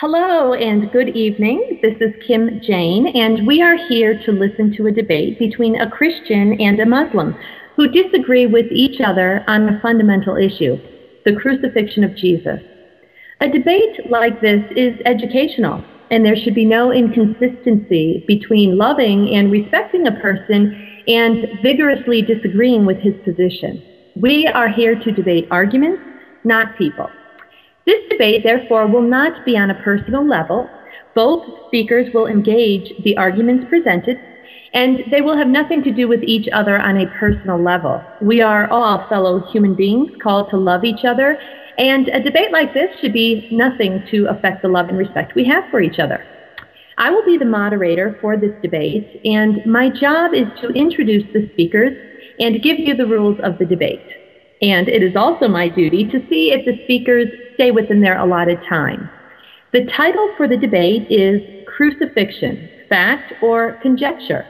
Hello and good evening. This is Kim Jane, and we are here to listen to a debate between a Christian and a Muslim who disagree with each other on a fundamental issue the crucifixion of Jesus. A debate like this is educational, and there should be no inconsistency between loving and respecting a person and vigorously disagreeing with his position. We are here to debate arguments, not people. This debate, therefore, will not be on a personal level. Both speakers will engage the arguments presented, and they will have nothing to do with each other on a personal level. We are all fellow human beings called to love each other, and a debate like this should be nothing to affect the love and respect we have for each other. I will be the moderator for this debate, and my job is to introduce the speakers and give you the rules of the debate. And it is also my duty to see if the speakers stay within their allotted time. The title for the debate is Crucifixion, Fact or Conjecture.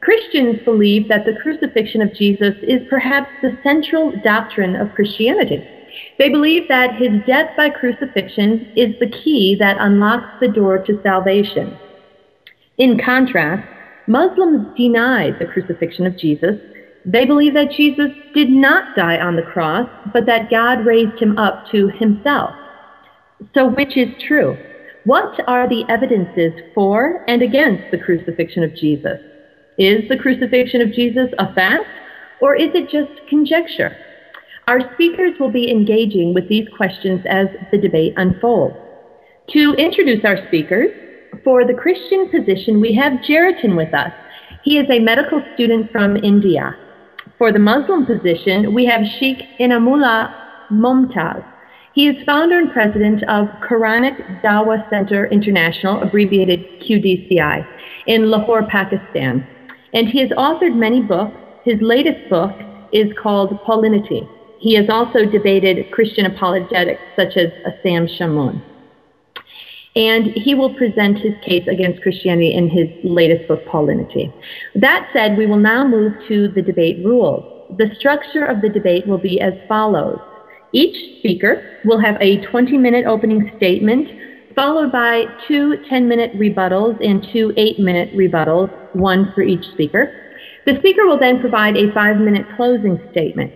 Christians believe that the crucifixion of Jesus is perhaps the central doctrine of Christianity. They believe that his death by crucifixion is the key that unlocks the door to salvation. In contrast, Muslims deny the crucifixion of Jesus they believe that Jesus did not die on the cross, but that God raised him up to himself. So, which is true? What are the evidences for and against the crucifixion of Jesus? Is the crucifixion of Jesus a fact, or is it just conjecture? Our speakers will be engaging with these questions as the debate unfolds. To introduce our speakers, for the Christian position, we have Jerriton with us. He is a medical student from India. For the Muslim position, we have Sheikh Inamullah Mumtaz. He is founder and president of Quranic Dawah Center International, abbreviated QDCI, in Lahore, Pakistan. And he has authored many books. His latest book is called Paulinity. He has also debated Christian apologetics, such as Sam Shamoun and he will present his case against Christianity in his latest book, Paulinity. That said, we will now move to the debate rules. The structure of the debate will be as follows. Each speaker will have a 20 minute opening statement, followed by two 10 minute rebuttals and two 8 minute rebuttals, one for each speaker. The speaker will then provide a five minute closing statement.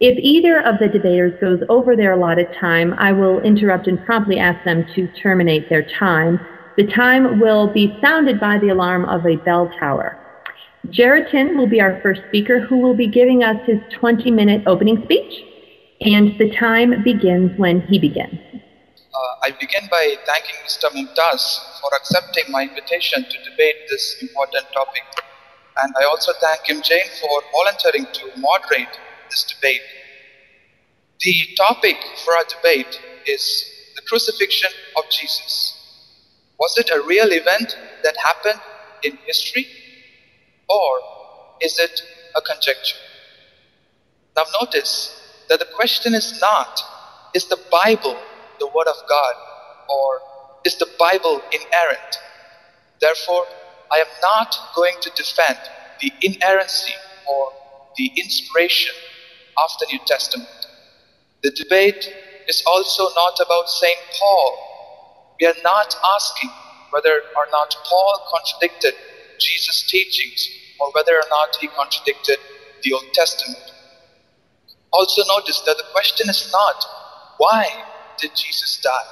If either of the debaters goes over their allotted time, I will interrupt and promptly ask them to terminate their time. The time will be sounded by the alarm of a bell tower. Jerriton will be our first speaker who will be giving us his 20 minute opening speech, and the time begins when he begins. Uh, I begin by thanking Mr. Mumtaz for accepting my invitation to debate this important topic. And I also thank Kim Jane for volunteering to moderate this debate. The topic for our debate is the crucifixion of Jesus. Was it a real event that happened in history? Or is it a conjecture? Now, notice that the question is not is the Bible the Word of God or is the Bible inerrant? Therefore, I am not going to defend the inerrancy or the inspiration of the New Testament. The debate is also not about St. Paul. We are not asking whether or not Paul contradicted Jesus' teachings or whether or not he contradicted the Old Testament. Also, notice that the question is not why did Jesus die?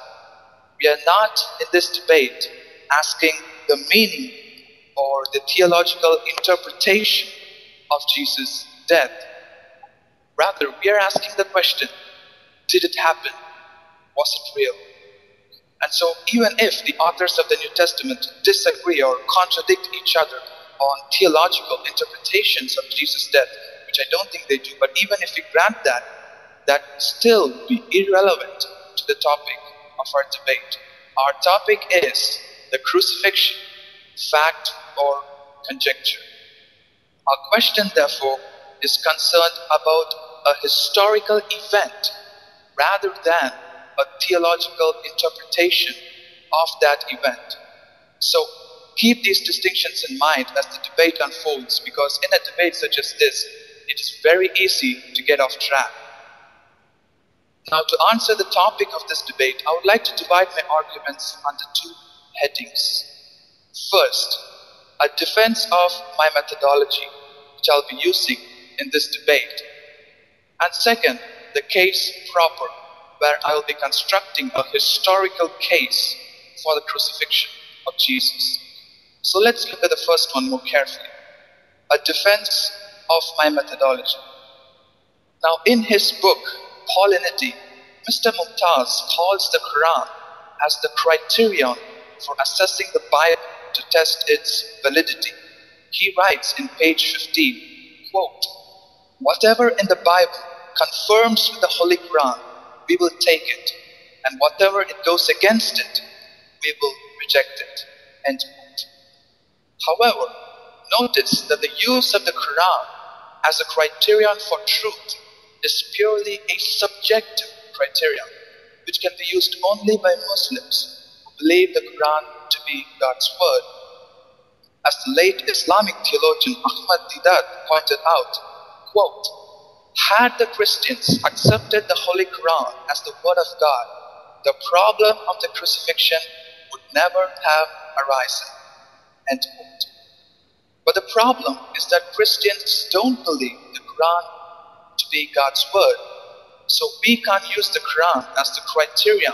We are not in this debate asking the meaning or the theological interpretation of Jesus' death. Rather, we are asking the question Did it happen? Was it real? And so, even if the authors of the New Testament disagree or contradict each other on theological interpretations of Jesus' death, which I don't think they do, but even if we grant that, that still be irrelevant to the topic of our debate. Our topic is the crucifixion, fact or conjecture. Our question, therefore, is concerned about a historical event rather than a theological interpretation of that event. So keep these distinctions in mind as the debate unfolds because in a debate such as this, it is very easy to get off track. Now, to answer the topic of this debate, I would like to divide my arguments under two headings. First, a defense of my methodology, which I'll be using in this debate. And second, the case proper, where I will be constructing a historical case for the crucifixion of Jesus. So let's look at the first one more carefully a defense of my methodology. Now, in his book, Paulinity, Mr. Mumtaz calls the Quran as the criterion for assessing the Bible to test its validity. He writes in page 15, quote, Whatever in the Bible confirms with the Holy Quran, we will take it, and whatever it goes against it, we will reject it. End quote. However, notice that the use of the Quran as a criterion for truth is purely a subjective criterion, which can be used only by Muslims who believe the Quran to be God's word. As the late Islamic theologian Ahmed Deedat pointed out, quote, had the Christians accepted the Holy Quran as the word of God, the problem of the crucifixion would never have arisen. End quote. But the problem is that Christians don't believe the Quran to be God's word. So we can't use the Quran as the criterion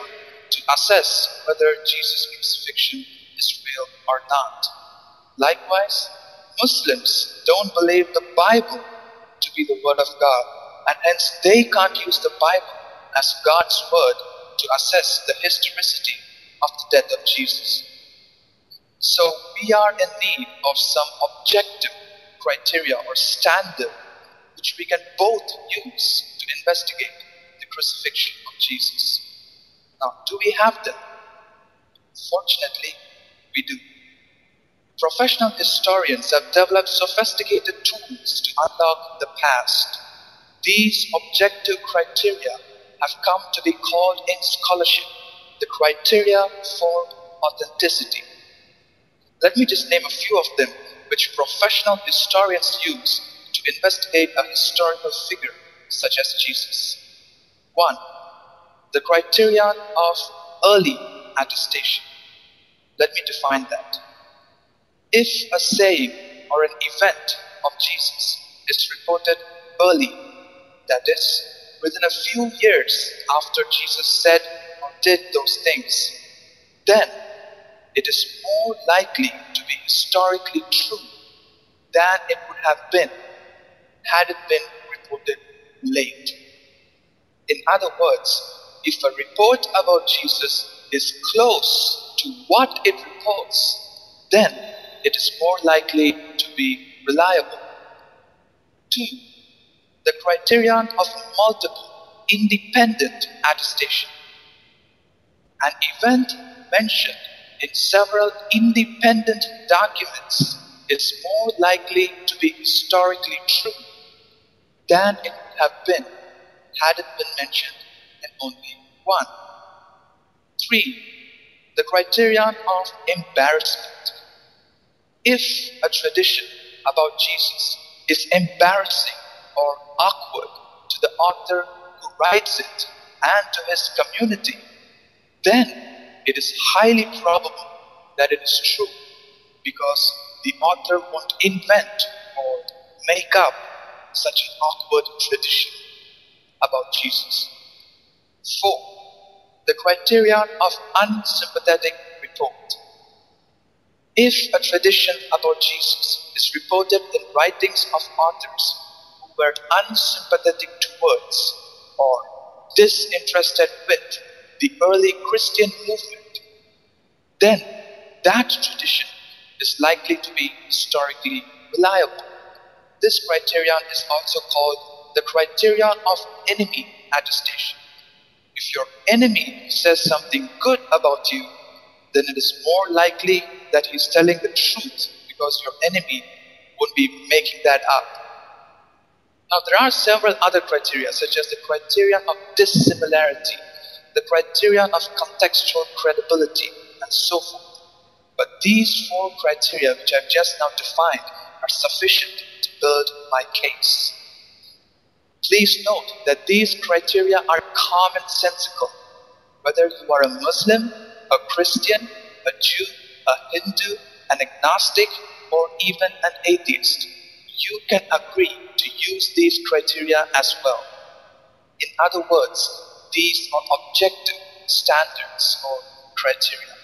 to assess whether Jesus' crucifixion is real or not. Likewise, Muslims don't believe the Bible to be the word of God, and hence they can't use the Bible as God's word to assess the historicity of the death of Jesus. So we are in need of some objective criteria or standard which we can both use to investigate the crucifixion of Jesus. Now, do we have them? Fortunately, we do. Professional historians have developed sophisticated tools to unlock the past. These objective criteria have come to be called in scholarship the criteria for authenticity. Let me just name a few of them which professional historians use to investigate a historical figure such as Jesus. 1. The criterion of early attestation. Let me define that. If a saying or an event of Jesus is reported early, that is, within a few years after Jesus said or did those things, then it is more likely to be historically true than it would have been had it been reported late. In other words, if a report about Jesus is close to what it reports, then it is more likely to be reliable. Two, the criterion of multiple independent attestation. An event mentioned in several independent documents is more likely to be historically true than it would have been had it been mentioned in only one. Three, the criterion of embarrassment. If a tradition about Jesus is embarrassing or awkward to the author who writes it and to his community, then it is highly probable that it is true because the author won't invent or make up such an awkward tradition about Jesus. Four, the criterion of unsympathetic report. If a tradition about Jesus is reported in writings of authors who were unsympathetic towards or disinterested with the early Christian movement, then that tradition is likely to be historically reliable. This criterion is also called the criterion of enemy attestation. If your enemy says something good about you, then it is more likely that he's telling the truth because your enemy would be making that up. Now, there are several other criteria, such as the criterion of dissimilarity, the criterion of contextual credibility, and so forth. But these four criteria, which I've just now defined, are sufficient to build my case. Please note that these criteria are commonsensical. Whether you are a Muslim, a Christian, a Jew, a Hindu, an agnostic, or even an atheist, you can agree to use these criteria as well. In other words, these are objective standards or criteria.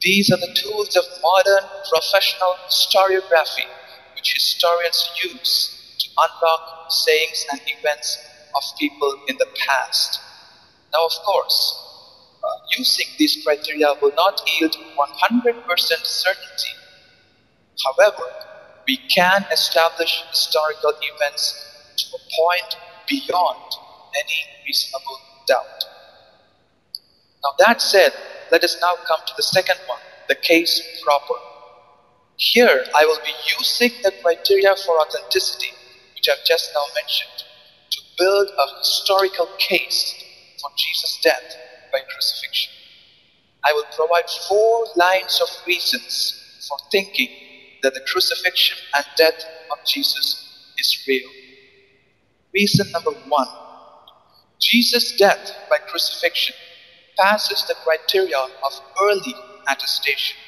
These are the tools of modern professional historiography which historians use to unlock sayings and events of people in the past. Now, of course, using these criteria will not yield 100% certainty. However, we can establish historical events to a point beyond any reasonable doubt. Now, that said, let us now come to the second one the case proper. Here, I will be using the criteria for authenticity, which I've just now mentioned, to build a historical case for Jesus' death by crucifixion. I will provide four lines of reasons for thinking that the crucifixion and death of Jesus is real. Reason number one Jesus' death by crucifixion passes the criteria of early attestation.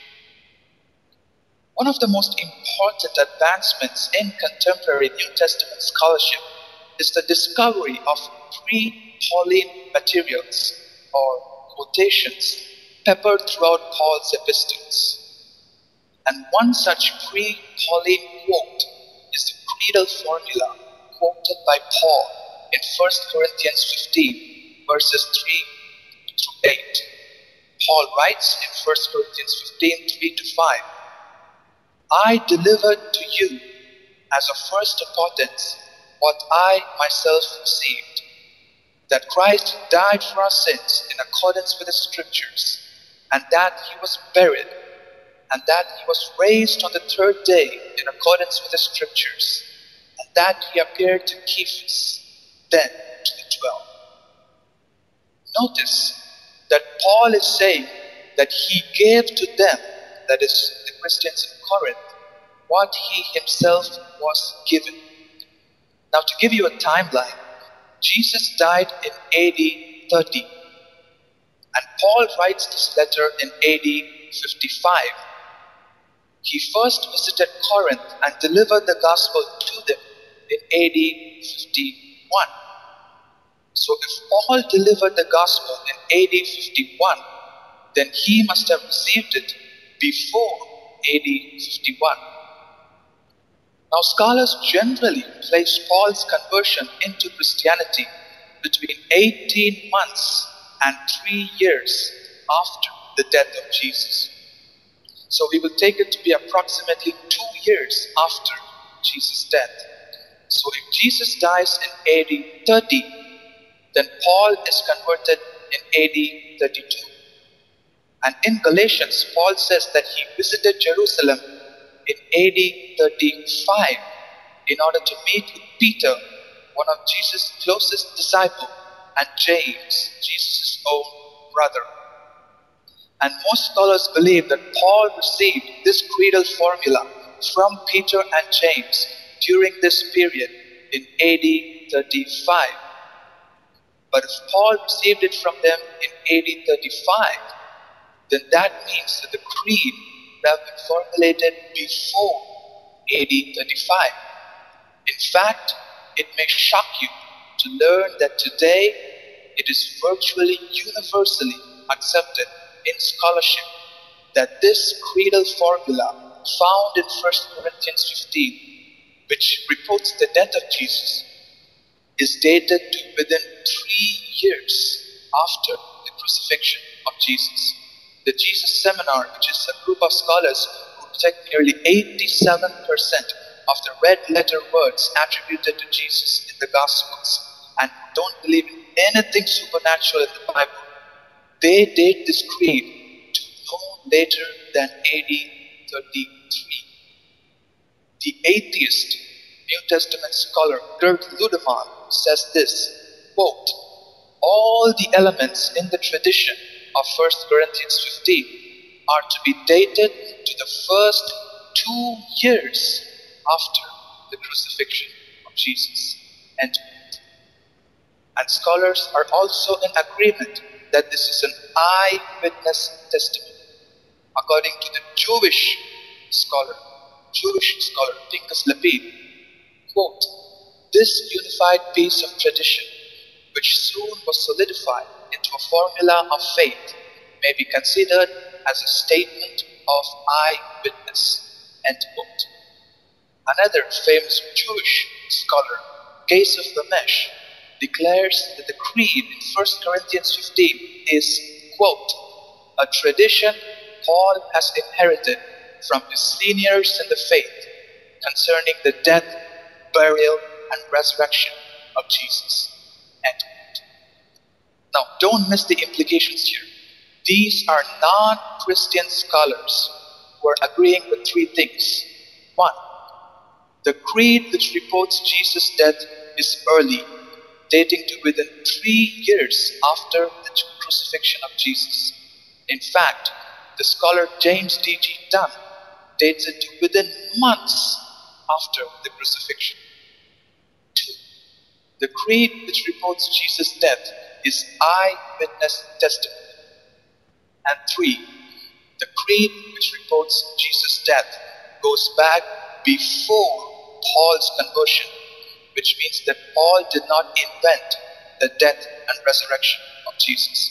One of the most important advancements in contemporary New Testament scholarship is the discovery of pre Pauline materials or quotations peppered throughout Paul's epistles. And one such pre Pauline quote is the creedal formula quoted by Paul in 1 Corinthians 15, verses 3 through 8. Paul writes in 1 Corinthians 15, 3 to 5 I delivered to you as of first importance what I myself received that Christ died for our sins in accordance with the Scriptures, and that he was buried, and that he was raised on the third day in accordance with the Scriptures, and that he appeared to Cephas, then to the twelve. Notice that Paul is saying that he gave to them, that is, the Christians in Corinth, what he himself was given. Now, to give you a timeline, Jesus died in AD 30, and Paul writes this letter in AD 55. He first visited Corinth and delivered the gospel to them in AD 51. So if Paul delivered the gospel in AD 51, then he must have received it before AD 51. Now, scholars generally place Paul's conversion into Christianity between 18 months and three years after the death of Jesus. So we will take it to be approximately two years after Jesus' death. So if Jesus dies in AD 30, then Paul is converted in AD 32. And in Galatians, Paul says that he visited Jerusalem in AD 35 in order to meet with Peter, one of Jesus' closest disciples, and James, Jesus' own brother. And most scholars believe that Paul received this creedal formula from Peter and James during this period in AD 35. But if Paul received it from them in AD 35, then that means that the creed have been formulated before AD 35. In fact, it may shock you to learn that today it is virtually universally accepted in scholarship that this creedal formula found in 1 Corinthians 15, which reports the death of Jesus, is dated to within three years after the crucifixion of Jesus. The Jesus Seminar, which is a group of scholars who take nearly 87% of the red letter words attributed to Jesus in the Gospels and don't believe in anything supernatural in the Bible, they date this creed to no later than AD 33. The atheist New Testament scholar Gerd Ludemann says this quote, All the elements in the tradition of 1 Corinthians 15 are to be dated to the first two years after the crucifixion of Jesus. And And scholars are also in agreement that this is an eyewitness testimony. According to the Jewish scholar, Jewish scholar Pinchas Lapide, quote, this unified piece of tradition, which soon was solidified into a formula of faith, may be considered as a statement of eyewitness. End quote. Another famous Jewish scholar, Geiz of Lamesh, declares that the creed in 1 Corinthians 15 is, quote, a tradition Paul has inherited from his seniors in the faith concerning the death, burial, and resurrection of Jesus. End. Now, don't miss the implications here. These are non Christian scholars who are agreeing with three things. One, the creed which reports Jesus' death is early, dating to within three years after the crucifixion of Jesus. In fact, the scholar James D.G. Dunn dates it to within months after the crucifixion. Two, the creed which reports Jesus' death is eyewitness testimony. And three, the creed which reports Jesus' death goes back before Paul's conversion, which means that Paul did not invent the death and resurrection of Jesus.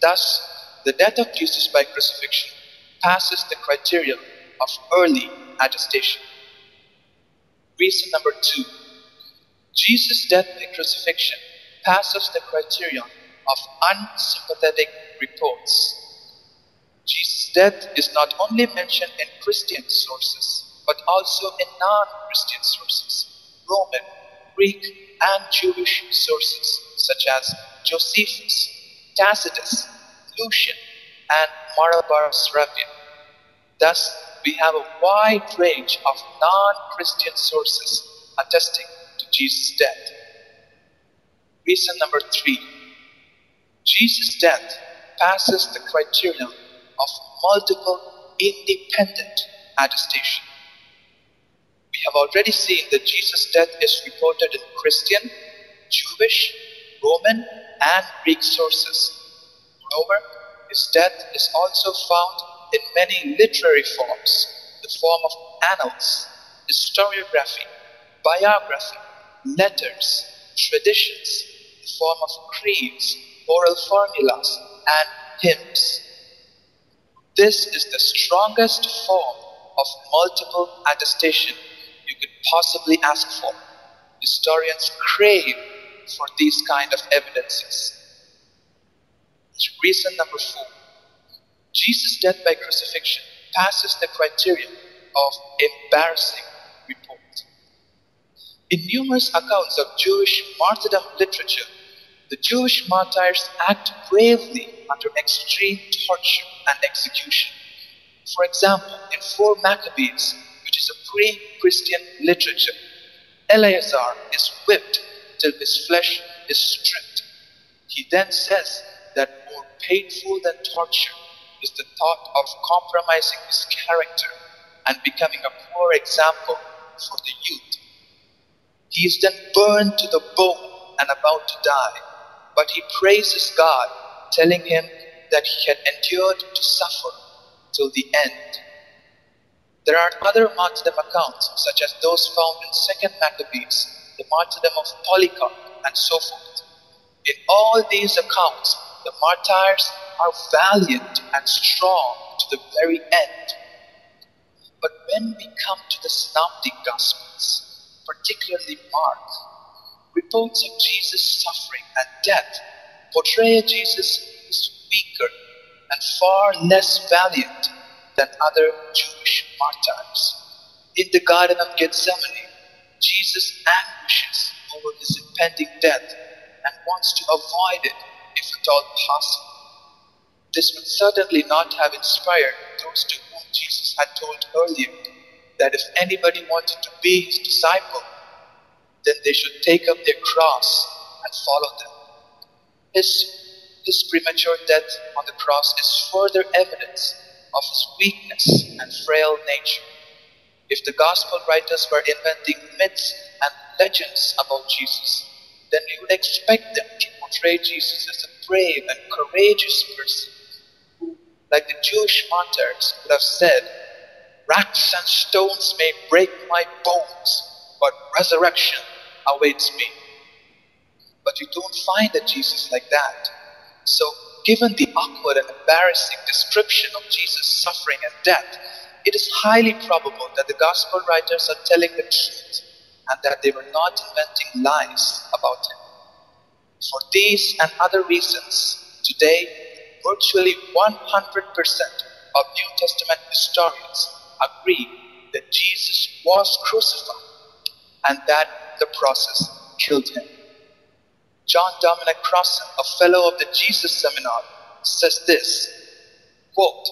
Thus, the death of Jesus by crucifixion passes the criterion of early attestation. Reason number two Jesus' death by crucifixion passes the criterion of unsympathetic reports. Jesus' death is not only mentioned in Christian sources, but also in non Christian sources, Roman, Greek, and Jewish sources, such as Josephus, Tacitus, Lucian, and Mara bar Serapion. Thus, we have a wide range of non Christian sources attesting to Jesus' death. Reason number three Jesus' death passes the criterion of multiple independent attestation. We have already seen that Jesus' death is reported in Christian, Jewish, Roman, and Greek sources. Moreover, his death is also found in many literary forms, the form of annals, historiography, biography, letters, traditions, the form of creeds, oral formulas, and hymns. This is the strongest form of multiple attestation you could possibly ask for. Historians crave for these kind of evidences. Reason number four Jesus' death by crucifixion passes the criterion of embarrassing report. In numerous accounts of Jewish martyrdom literature, the Jewish martyrs act bravely under extreme torture and execution. For example, in 4 Maccabees, which is a pre Christian literature, Eleazar is whipped till his flesh is stripped. He then says that more painful than torture is the thought of compromising his character and becoming a poor example for the youth. He is then burned to the bone and about to die, but he praises God, telling him that he had endured to suffer till the end. There are other martyrdom accounts, such as those found in 2nd Maccabees, the martyrdom of Polycarp, and so forth. In all these accounts, the martyrs are valiant and strong to the very end. But when we come to the Synoptic Gospels, particularly Mark, reports of Jesus' suffering and death portray Jesus as weaker and far less valiant than other Jewish martyrs. In the Garden of Gethsemane, Jesus anguishes over his impending death and wants to avoid it if at all possible. This would certainly not have inspired those to whom Jesus had told earlier that if anybody wanted to be his disciple, then they should take up their cross and follow them. His, his premature death on the cross is further evidence of his weakness and frail nature. If the gospel writers were inventing myths and legends about Jesus, then we would expect them to portray Jesus as a brave and courageous person who, like the Jewish martyrs, would have said, Rocks and stones may break my bones, but resurrection awaits me. But you don't find a Jesus like that. So, given the awkward and embarrassing description of Jesus' suffering and death, it is highly probable that the gospel writers are telling the truth and that they were not inventing lies about him. For these and other reasons, today, virtually 100% of New Testament historians agree that Jesus was crucified and that the process killed him. John Dominic Crossan, a fellow of the Jesus Seminar, says this quote,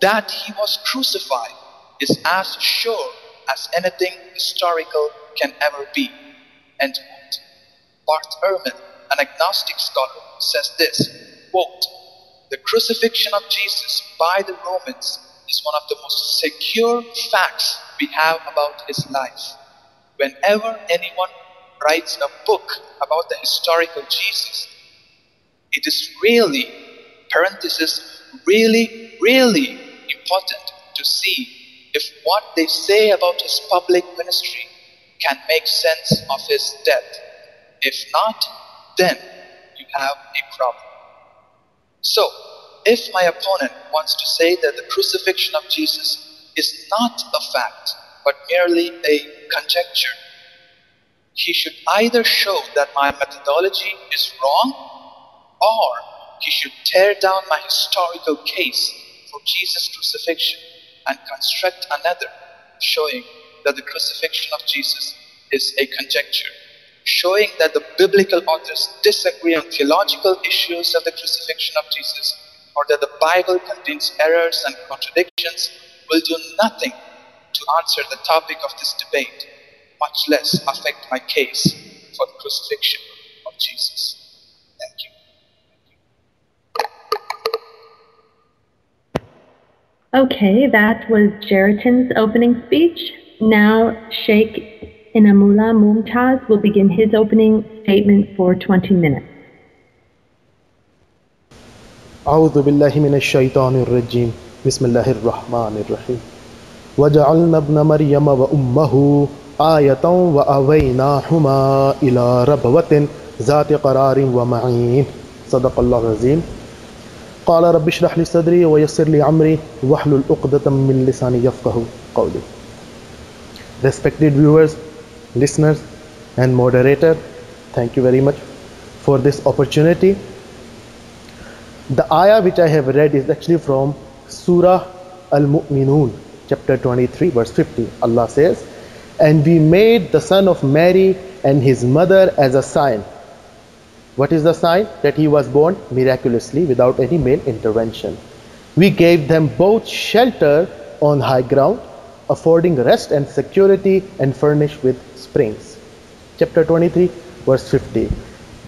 that he was crucified is as sure as anything historical can ever be. End quote. Bart Ehrman, an agnostic scholar, says this quote, The crucifixion of Jesus by the Romans is one of the most secure facts we have about his life. Whenever anyone writes a book about the historical Jesus, it is really, parenthesis, really, really important to see if what they say about his public ministry can make sense of his death. If not, then you have a problem. So, if my opponent wants to say that the crucifixion of Jesus is not a fact, but merely a conjecture, he should either show that my methodology is wrong, or he should tear down my historical case for Jesus' crucifixion and construct another showing that the crucifixion of Jesus is a conjecture, showing that the biblical authors disagree on theological issues of the crucifixion of Jesus, or that the Bible contains errors and contradictions, will do nothing to answer the topic of this debate, much less affect my case for the crucifixion of Jesus. Thank you. Okay, that was Jerriton's opening speech. Now Sheikh Inamullah Mumtaz will begin his opening statement for 20 minutes. أعوذ بالله من الشيطان الرجيم بسم الله الرحمن الرحيم وجعلنا ابن مريم وأمه آية وأويناهما إلى ربوة ذات قرار ومعين صدق الله العظيم قال رب اشرح لي صدري ويسر لي عمري واحلل عقدة من لساني يفقه قولي Respected viewers, listeners and moderator, thank you very much for this opportunity. The ayah which I have read is actually from Surah Al-Mu'minun, chapter 23, verse 50. Allah says, And we made the son of Mary and his mother as a sign. What is the sign? That he was born miraculously without any male intervention. We gave them both shelter on high ground, affording rest and security and furnished with springs. Chapter 23, verse 50.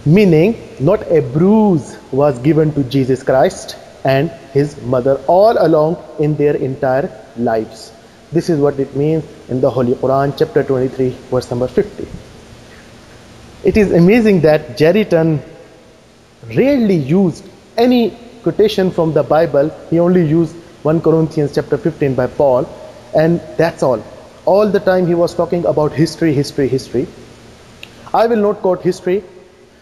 Meaning, not a bruise was given to Jesus Christ and his mother all along in their entire lives. This is what it means in the Holy Quran, chapter 23, verse number 50. It is amazing that Jerriton rarely used any quotation from the Bible. He only used 1 Corinthians chapter 15 by Paul, and that's all. All the time he was talking about history, history, history. I will not quote history.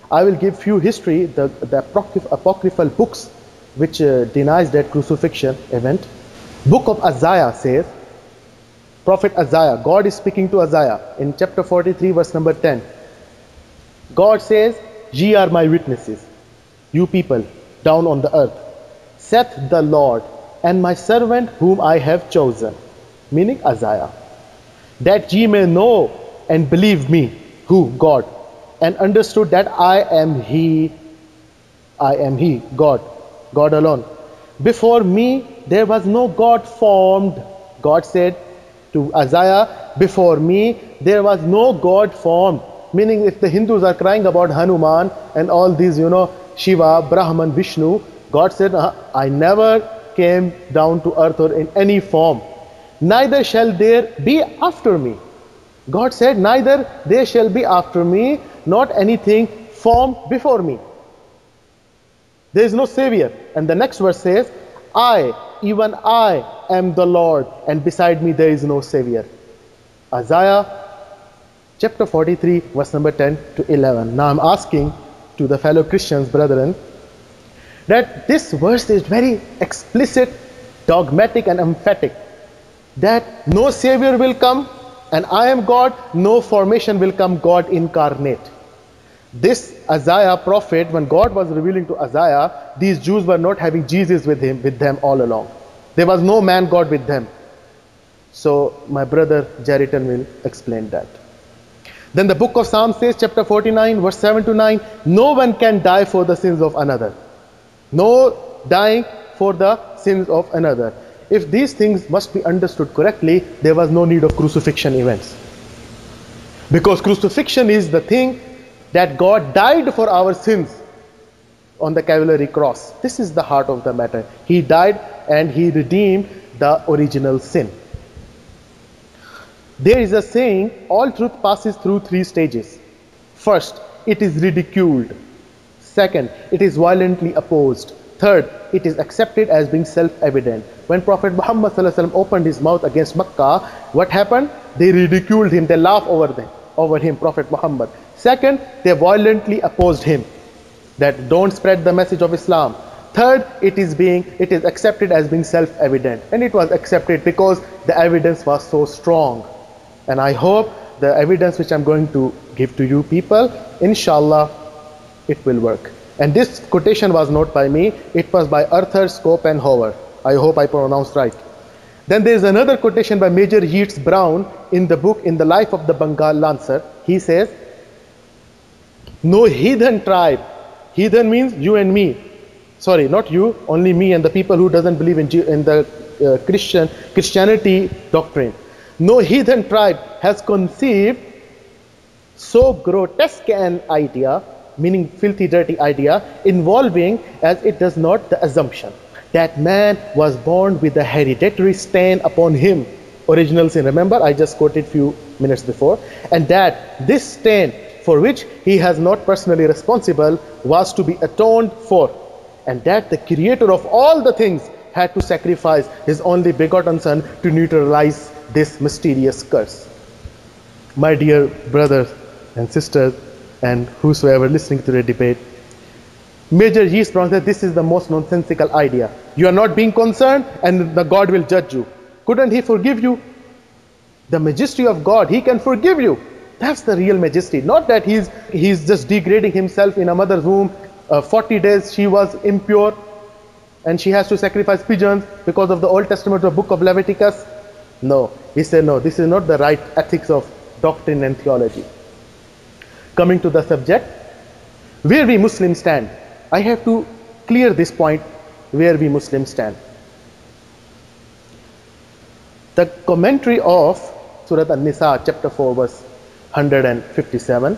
I will give few history, the, the apocryphal books which uh, denies that crucifixion event. Book of Isaiah says, Prophet Isaiah, God is speaking to Isaiah in chapter 43 verse number 10. God says, Ye are my witnesses, you people down on the earth, saith the Lord, and my servant whom I have chosen, meaning Isaiah, that ye may know and believe me, who? God, and understood that I am He, I am He, God, God alone. Before me there was no God formed. God said to Isaiah, Before me there was no God formed. Meaning, if the Hindus are crying about Hanuman and all these, you know, Shiva, Brahman, Vishnu, God said, uh-huh, I never came down to earth or in any form. Neither shall there be after me. God said, Neither there shall be after me, not anything formed before me. There is no Savior. And the next verse says, I, even I, am the Lord, and beside me there is no Savior. Isaiah chapter 43, verse number 10 to 11. Now I'm asking to the fellow Christians, brethren, that this verse is very explicit, dogmatic, and emphatic. That no Savior will come, and I am God, no formation will come, God incarnate. This Isaiah prophet, when God was revealing to Isaiah, these Jews were not having Jesus with him, with them all along. There was no man God with them. So my brother Jerriton will explain that. Then the book of Psalms says, chapter 49, verse 7 to 9, no one can die for the sins of another. No dying for the sins of another. If these things must be understood correctly, there was no need of crucifixion events. Because crucifixion is the thing that God died for our sins on the Calvary cross. This is the heart of the matter. He died and he redeemed the original sin. There is a saying, all truth passes through three stages. First, it is ridiculed. Second, it is violently opposed. Third, it is accepted as being self-evident. When Prophet Muhammad opened his mouth against Makkah, what happened? They ridiculed him, they laughed over them, over him, Prophet Muhammad. Second, they violently opposed him. That don't spread the message of Islam. Third, it is being it is accepted as being self-evident. And it was accepted because the evidence was so strong. And I hope the evidence which I'm going to give to you people, inshallah, it will work. And this quotation was not by me, it was by Arthur Schopenhauer. I hope I pronounced right. Then there is another quotation by Major Yeats Brown in the book In the Life of the Bengal Lancer. He says, No heathen tribe, heathen means you and me. Sorry, not you, only me and the people who doesn't believe in, in the uh, Christian Christianity doctrine. No heathen tribe has conceived so grotesque an idea, meaning filthy, dirty idea, involving as it does not the assumption that man was born with a hereditary stain upon him, original sin. Remember, I just quoted few minutes before, and that this stain for which he has not personally responsible was to be atoned for, and that the creator of all the things had to sacrifice his only begotten son to neutralize this mysterious curse. My dear brothers and sisters, and whosoever listening to the debate, Major Yeats Brown said this is the most nonsensical idea. You are not being concerned, and the God will judge you. Couldn't He forgive you? The majesty of God, He can forgive you. That's the real majesty. Not that He's He's just degrading Himself in a mother's womb. Uh, 40 days she was impure, and she has to sacrifice pigeons because of the Old Testament, the book of Leviticus. No, he said, no, this is not the right ethics of doctrine and theology. Coming to the subject, where we Muslims stand. I have to clear this point where we Muslims stand. The commentary of Surah An-Nisa chapter 4 verse 157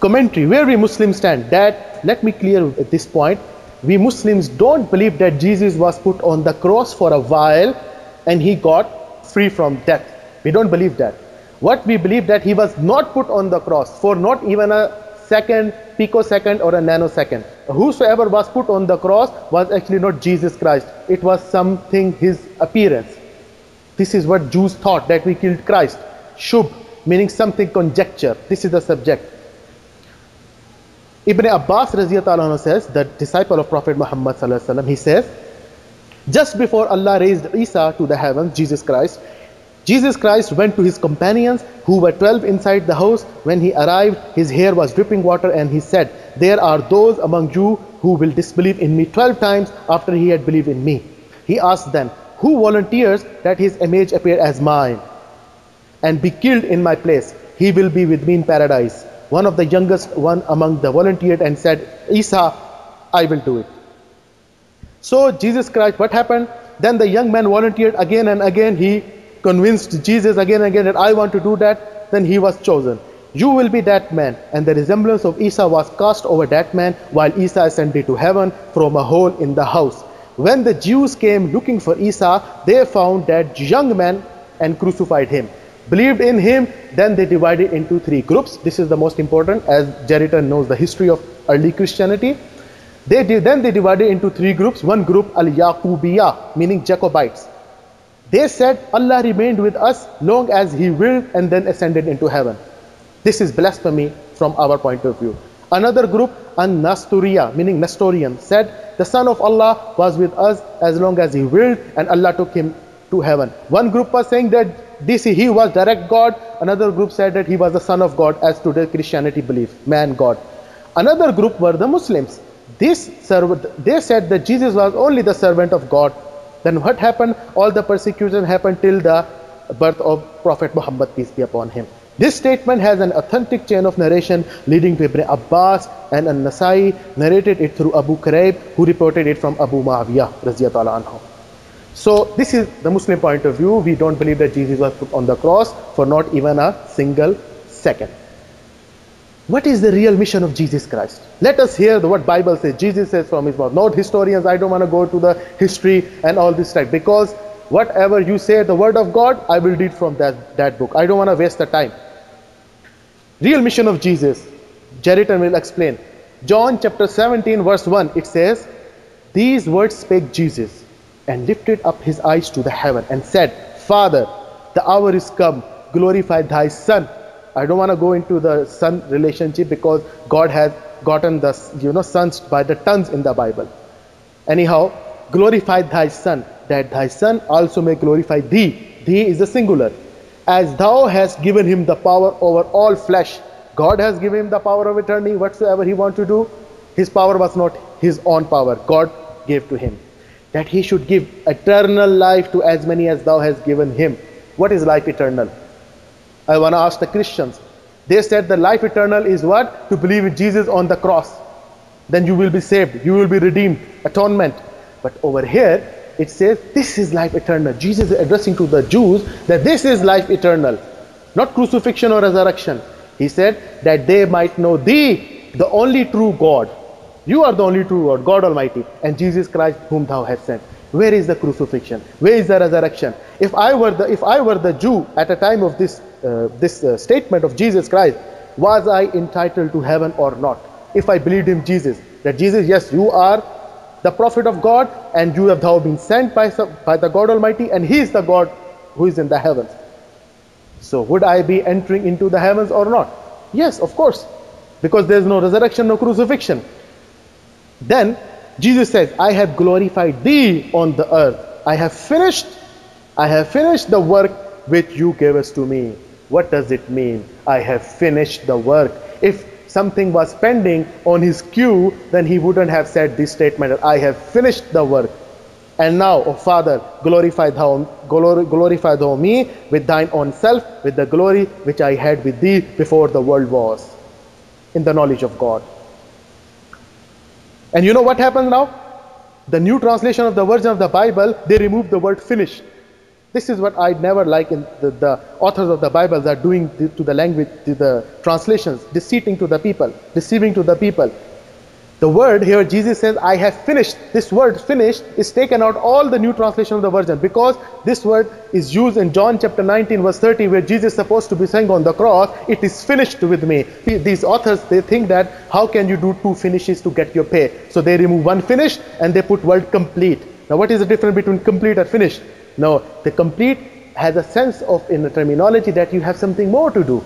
commentary where we Muslims stand that let me clear at this point we Muslims don't believe that Jesus was put on the cross for a while and he got free from death. We don't believe that. What we believe that he was not put on the cross for not even a second, picosecond or a nanosecond. Whosoever was put on the cross was actually not Jesus Christ. It was something, his appearance. This is what Jews thought, that we killed Christ. Shub, meaning something conjecture. This is the subject. Ibn Abbas says, the disciple of Prophet Muhammad he says, just before Allah raised Isa to the heavens, Jesus Christ, Jesus Christ went to his companions who were 12 inside the house. When he arrived, his hair was dripping water and he said, There are those among you who will disbelieve in me 12 times after he had believed in me. He asked them, Who volunteers that his image appear as mine and be killed in my place? He will be with me in paradise. One of the youngest one among the volunteered and said, Isa, I will do it. So Jesus Christ, what happened? Then the young man volunteered again and again. He convinced Jesus again and again that I want to do that. Then he was chosen. You will be that man. And the resemblance of Isa was cast over that man while Isa ascended to heaven from a hole in the house. When the Jews came looking for Isa, they found that young man and crucified him. Believed in him, then they divided into three groups. This is the most important as Jerriton knows the history of early Christianity. They did, then they divided into three groups. One group, Al-Yaqubiyah, meaning Jacobites. They said Allah remained with us long as He willed and then ascended into heaven. This is blasphemy from our point of view. Another group, An-Nasturiya, meaning Nestorian, said the Son of Allah was with us as long as He willed and Allah took Him to heaven. One group was saying that this He was direct God. Another group said that He was the Son of God as today Christianity believes, man God. Another group were the Muslims. This servant, they said that Jesus was only the servant of God then what happened? All the persecution happened till the birth of Prophet Muhammad, peace be upon him. This statement has an authentic chain of narration leading to Ibn Abbas and An-Nasai narrated it through Abu Kurayb who reported it from Abu Muawiyah. So this is the Muslim point of view. We don't believe that Jesus was put on the cross for not even a single second. What is the real mission of Jesus Christ? Let us hear the, what Bible says. Jesus says from his mouth. Not historians. I don't want to go to the history and all this stuff. Because whatever you say, the word of God, I will read from that, that book. I don't want to waste the time. Real mission of Jesus. Jerriton will explain. John chapter 17 verse 1 it says, These words spake Jesus and lifted up his eyes to the heaven and said, Father, the hour is come, glorify thy son I don't want to go into the son relationship because God has gotten the you know sons by the tons in the Bible. Anyhow, glorify thy son, that thy son also may glorify thee. Thee is the singular. As thou hast given him the power over all flesh. God has given him the power of eternity, whatsoever he want to do. His power was not his own power. God gave to him. That he should give eternal life to as many as thou hast given him. What is life eternal? I want to ask the Christians. They said the life eternal is what? To believe in Jesus on the cross. Then you will be saved. You will be redeemed. Atonement. But over here, it says this is life eternal. Jesus is addressing to the Jews that this is life eternal. Not crucifixion or resurrection. He said that they might know thee, the only true God. You are the only true God, God Almighty, and Jesus Christ whom thou hast sent. Where is the crucifixion? Where is the resurrection? If I were the if I were the Jew at a time of this uh, this uh, statement of Jesus Christ, was I entitled to heaven or not? If I believed in Jesus, that Jesus, yes, you are the prophet of God, and you have thou been sent by by the God Almighty, and He is the God who is in the heavens. So would I be entering into the heavens or not? Yes, of course, because there is no resurrection, no crucifixion. Then Jesus says, I have glorified thee on the earth. I have finished, I have finished the work which you gave us to me. What does it mean? I have finished the work. If something was pending on his queue, then he wouldn't have said this statement, I have finished the work. And now, O Father, glorify thou, glorify thou me with thine own self, with the glory which I had with thee before the world was, in the knowledge of God. And you know what happens now? The new translation of the version of the Bible, they remove the word finished. This is what I never like in the, the authors of the Bible are doing to the language, to the translations, deceiving to the people, deceiving to the people. The word here, Jesus says, I have finished. This word finished is taken out all the new translation of the version because this word is used in John chapter 19 verse 30 where Jesus is supposed to be saying on the cross, it is finished with me. These authors, they think that how can you do two finishes to get your pay? So they remove one finish and they put word complete. Now what is the difference between complete and finished? No, the complete has a sense of in the terminology that you have something more to do.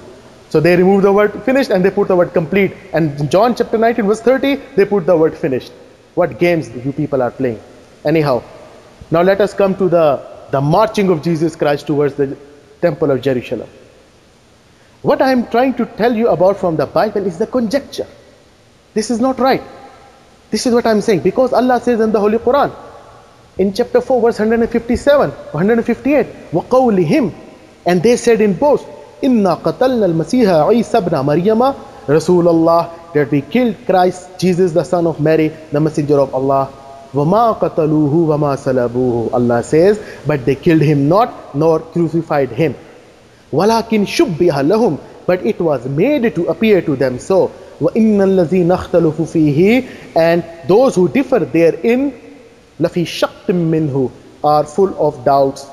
So they remove the word finished and they put the word complete. And John chapter 19 verse 30, they put the word finished. What games you people are playing. Anyhow, now let us come to the, the marching of Jesus Christ towards the temple of Jerusalem. What I am trying to tell you about from the Bible is the conjecture. This is not right. This is what I am saying. Because Allah says in the Holy Quran, in chapter 4 verse 157, 158, وَقَوْلِهِمْ And they said in boast, Inna qatalna al-Masiha Isa ibn Maryama Rasulullah that we killed Christ Jesus the son of Mary the messenger of Allah وَمَا قَتَلُوهُ وَمَا سَلَبُوهُ Allah says but they killed him not nor crucified him وَلَكِنْ شُبِّهَ لَهُمْ but it was made to appear to them so وَإِنَّ الَّذِينَ اخْتَلُفُوا فِيهِ and those who differ therein لَفِي شَقٍ مِّنْهُ are full of doubts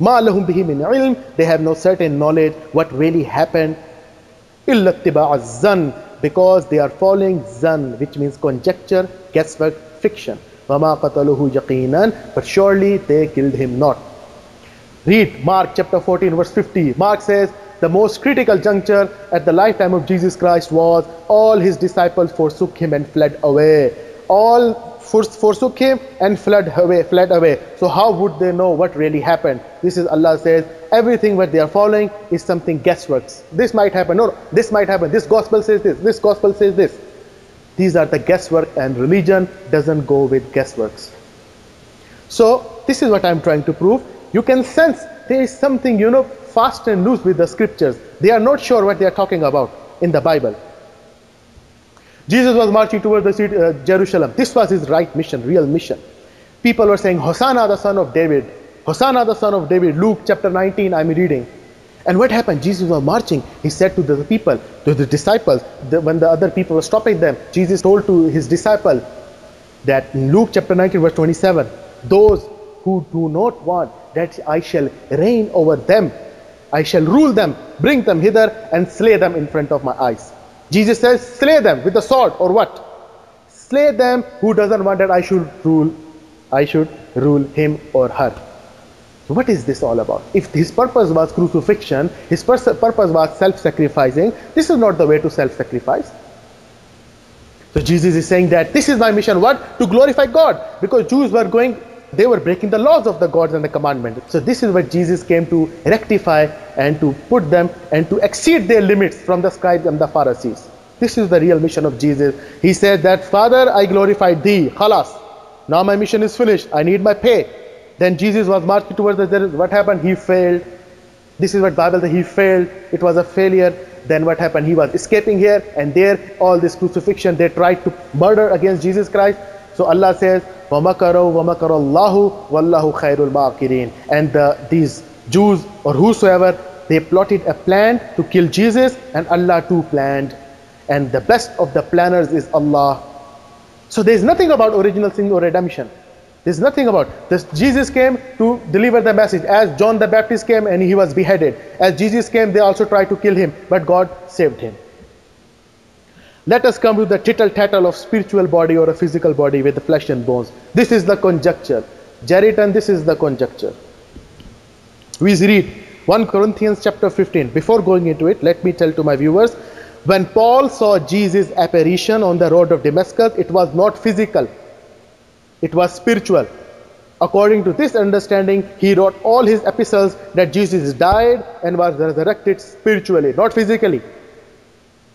Bihi min ilm, they have no certain knowledge what really happened. Illa zan, because they are following zan, which means conjecture, guesswork, fiction. Wama qataluhu yaqinan, but surely they killed him not. Read Mark chapter 14 verse 50. Mark says, the most critical juncture at the lifetime of Jesus Christ was all his disciples forsook him and fled away. All forsook him and fled away fled away. So how would they know what really happened? This is allah says everything what they are following is something guessworks. This might happen. No this might happen. This gospel says this this gospel says this. These are the guesswork and religion doesn't go with guessworks. So this is what i'm trying to prove. You can sense there is something you know fast and loose with the scriptures. They are not sure what they are talking about in the bible Jesus was marching towards the city, uh, Jerusalem. This was his right mission, real mission. People were saying, Hosanna, the son of David. Hosanna, the son of David. Luke chapter 19, I'm reading. And what happened? Jesus was marching. He said to the people, to the disciples, the, when the other people were stopping them, Jesus told to his disciple that in Luke chapter 19, verse 27, those who do not want that I shall reign over them, I shall rule them, bring them hither and slay them in front of my eyes. Jesus says, slay them with the sword or what? Slay them who doesn't want that I should rule, I should rule him or her. So what is this all about? If his purpose was crucifixion, his purpose was self-sacrificing, this is not the way to self-sacrifice. So Jesus is saying that this is my mission, what? To glorify God. Because Jews were going they were breaking the laws of the gods and the commandment. So this is what Jesus came to rectify and to put them and to exceed their limits from the scribes and the Pharisees. This is the real mission of Jesus. He said that, Father, I glorified thee. Khalas. Now my mission is finished. I need my pay. Then Jesus was marching towards the What happened? He failed. This is what Bible says. He failed. It was a failure. Then what happened? He was escaping here and there. All this crucifixion. They tried to murder against Jesus Christ. So Allah says, وَمَكَرَوْا وَمَكَرَ اللَّهُ وَاللَّهُ خَيْرُ الْمَاكِرِينَ And the, these Jews or whosoever, they plotted a plan to kill Jesus and Allah too planned. And the best of the planners is Allah. So there is nothing about original sin or redemption. There's nothing about this. Jesus came to deliver the message. As John the Baptist came and he was beheaded. As Jesus came, they also tried to kill him, but God saved him. Let us come to the tittle tattle of spiritual body or a physical body with flesh and bones. This is the conjecture. Jerriton, this is the conjecture. We read 1 Corinthians chapter 15. Before going into it, let me tell to my viewers, when Paul saw Jesus' apparition on the road of Damascus, it was not physical, it was spiritual. According to this understanding, he wrote all his epistles that Jesus died and was resurrected spiritually, not physically.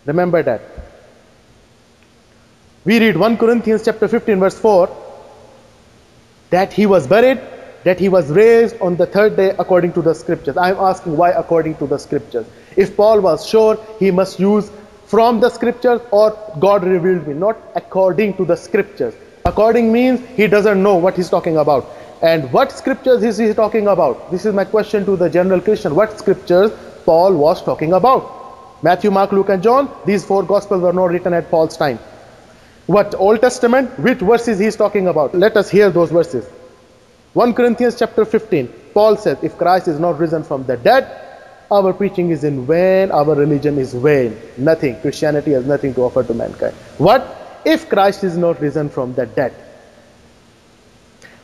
Remember that. We read 1 Corinthians chapter 15 verse 4 that he was buried, that he was raised on the third day according to the scriptures. I am asking why according to the scriptures. If Paul was sure, he must use from the scriptures or God revealed me, not according to the scriptures. According means he doesn't know what he's talking about. And what scriptures is he talking about? This is my question to the general Christian. What scriptures Paul was talking about? Matthew, Mark, Luke, and John. These four gospels were not written at Paul's time. What Old Testament? Which verses he's talking about? Let us hear those verses. 1 Corinthians chapter 15. Paul says, if Christ is not risen from the dead, our preaching is in vain, our religion is vain. Nothing. Christianity has nothing to offer to mankind. What? If Christ is not risen from the dead.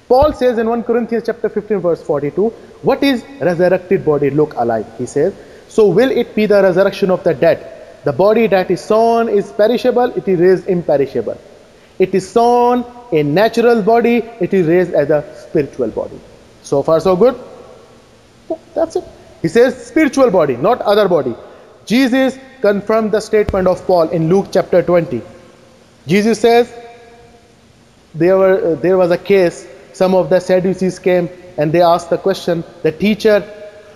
Paul says in 1 Corinthians chapter 15 verse 42, what is resurrected body look alike? He says, so will it be the resurrection of the dead? The body that is sown is perishable, it is raised imperishable. It is sown a natural body, it is raised as a spiritual body. So far, so good? Yeah, that's it. He says spiritual body, not other body. Jesus confirmed the statement of Paul in Luke chapter 20. Jesus says, there, were, uh, there was a case, some of the Sadducees came and they asked the question, the teacher,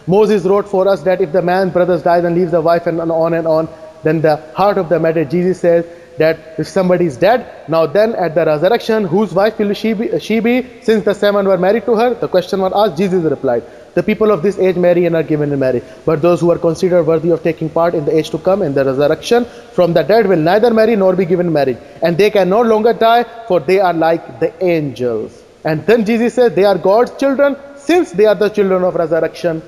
Moses wrote for us that if the man's brothers dies and leaves the wife and on and on, then the heart of the matter, Jesus says that if somebody is dead, now then at the resurrection, whose wife will she be, she be? Since the seven were married to her, the question was asked, Jesus replied, the people of this age marry and are given in marriage. But those who are considered worthy of taking part in the age to come in the resurrection from the dead will neither marry nor be given marriage. And they can no longer die, for they are like the angels. And then Jesus says, they are God's children, since they are the children of resurrection.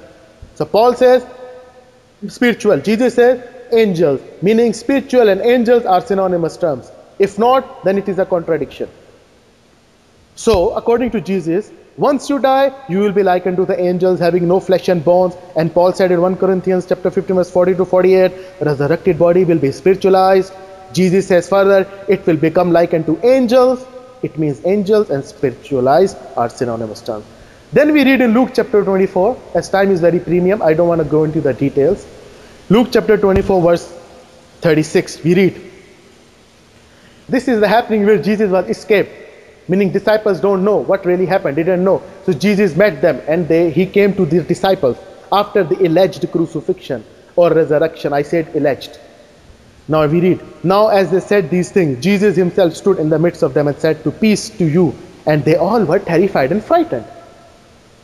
So Paul says spiritual. Jesus says angels, meaning spiritual and angels are synonymous terms. If not, then it is a contradiction. So, according to Jesus, once you die, you will be likened to the angels having no flesh and bones. And Paul said in 1 Corinthians chapter 15, verse 40 to 48, resurrected body will be spiritualized. Jesus says further, it will become likened to angels. It means angels and spiritualized are synonymous terms. Then we read in Luke chapter 24, as time is very premium, I don't want to go into the details. Luke chapter 24, verse 36, we read. This is the happening where Jesus was escaped meaning disciples don't know what really happened they didn't know so jesus met them and they he came to the disciples after the alleged crucifixion or resurrection i said alleged now we read now as they said these things jesus himself stood in the midst of them and said to peace to you and they all were terrified and frightened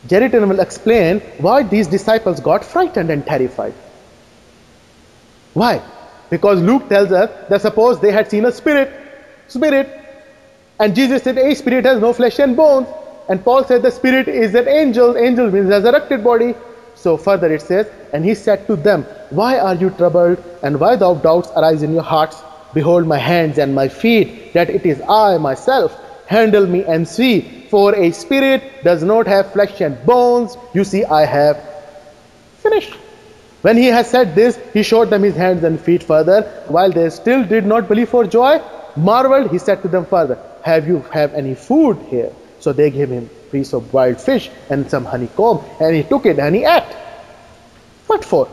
Jerriton will explain why these disciples got frightened and terrified. Why? Because Luke tells us that suppose they had seen a spirit, spirit, and Jesus said, A spirit has no flesh and bones. And Paul said the spirit is an angel. Angel means resurrected body. So further it says, And he said to them, Why are you troubled? And why thou doubts arise in your hearts? Behold my hands and my feet, that it is I myself. Handle me and see. For a spirit does not have flesh and bones. You see, I have finished. When he has said this, he showed them his hands and feet further. While they still did not believe for joy, marveled, he said to them further, have you have any food here? So they gave him piece of wild fish and some honeycomb, and he took it and he ate. What for?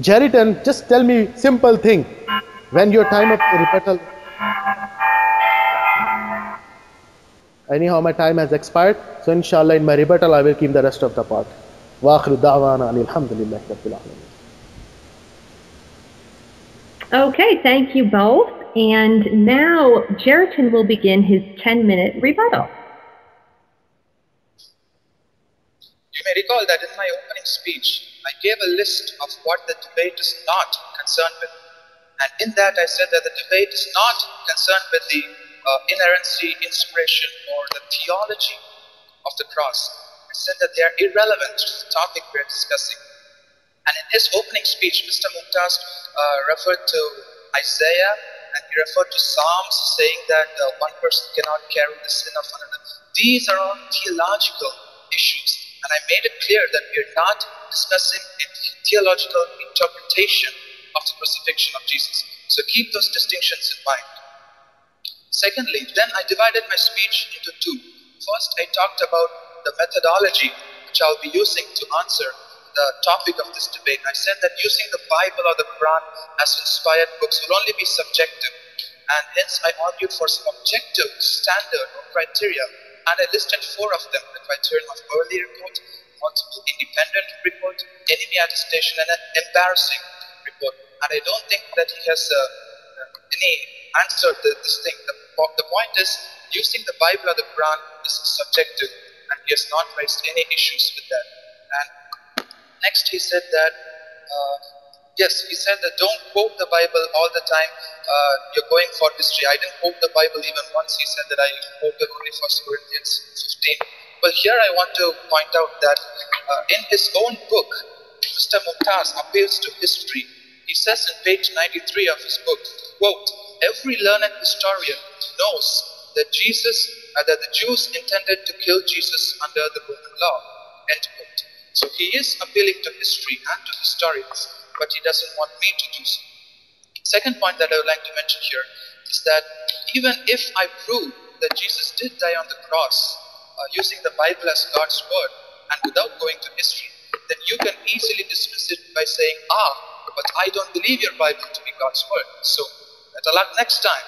Jerriton, just tell me simple thing. When your time of rebuttal anyhow my time has expired so inshallah in my rebuttal i will keep the rest of the part واخر دعوانا ان الحمد لله رب العالمين Okay, thank you both. And now Jerriton will begin his 10 minute rebuttal. You may recall that in my opening speech, I gave a list of what the debate is not concerned with. And in that, I said that the debate is not concerned with the uh, inerrancy, inspiration, or the theology of the cross. I said that they are irrelevant to the topic we're discussing. And in his opening speech, Mr. Mumtaz uh, referred to Isaiah and he referred to Psalms saying that uh, one person cannot carry the sin of another. These are all theological issues. And I made it clear that we are not discussing a theological interpretation of the crucifixion of Jesus. So keep those distinctions in mind. Secondly, then I divided my speech into two. First, I talked about the methodology which I'll be using to answer the topic of this debate. I said that using the Bible or the Quran as inspired books will only be subjective, and hence I argued for some objective standard or criteria, and I listed four of them the criterion of early report, multiple independent report, enemy attestation, and an embarrassing report. And I don't think that he has uh, any answer to this thing. The, the point is, using the Bible or the Quran is subjective, and he has not raised any issues with that. And Next, he said that, uh, yes, he said that don't quote the Bible all the time. Uh, you're going for history. I didn't quote the Bible even once. He said that I quoted only First Corinthians 15. Well, here I want to point out that uh, in his own book, Mr. Mumtaz appeals to history. He says in page 93 of his book, quote, every learned historian knows that Jesus, that the Jews intended to kill Jesus under the Roman law, end quote. So he is appealing to history and to historians, but he doesn't want me to do so. Second point that I would like to mention here is that even if I prove that Jesus did die on the cross uh, using the Bible as God's word and without going to history, then you can easily dismiss it by saying, ah, but I don't believe your Bible to be God's word. So, better luck next time.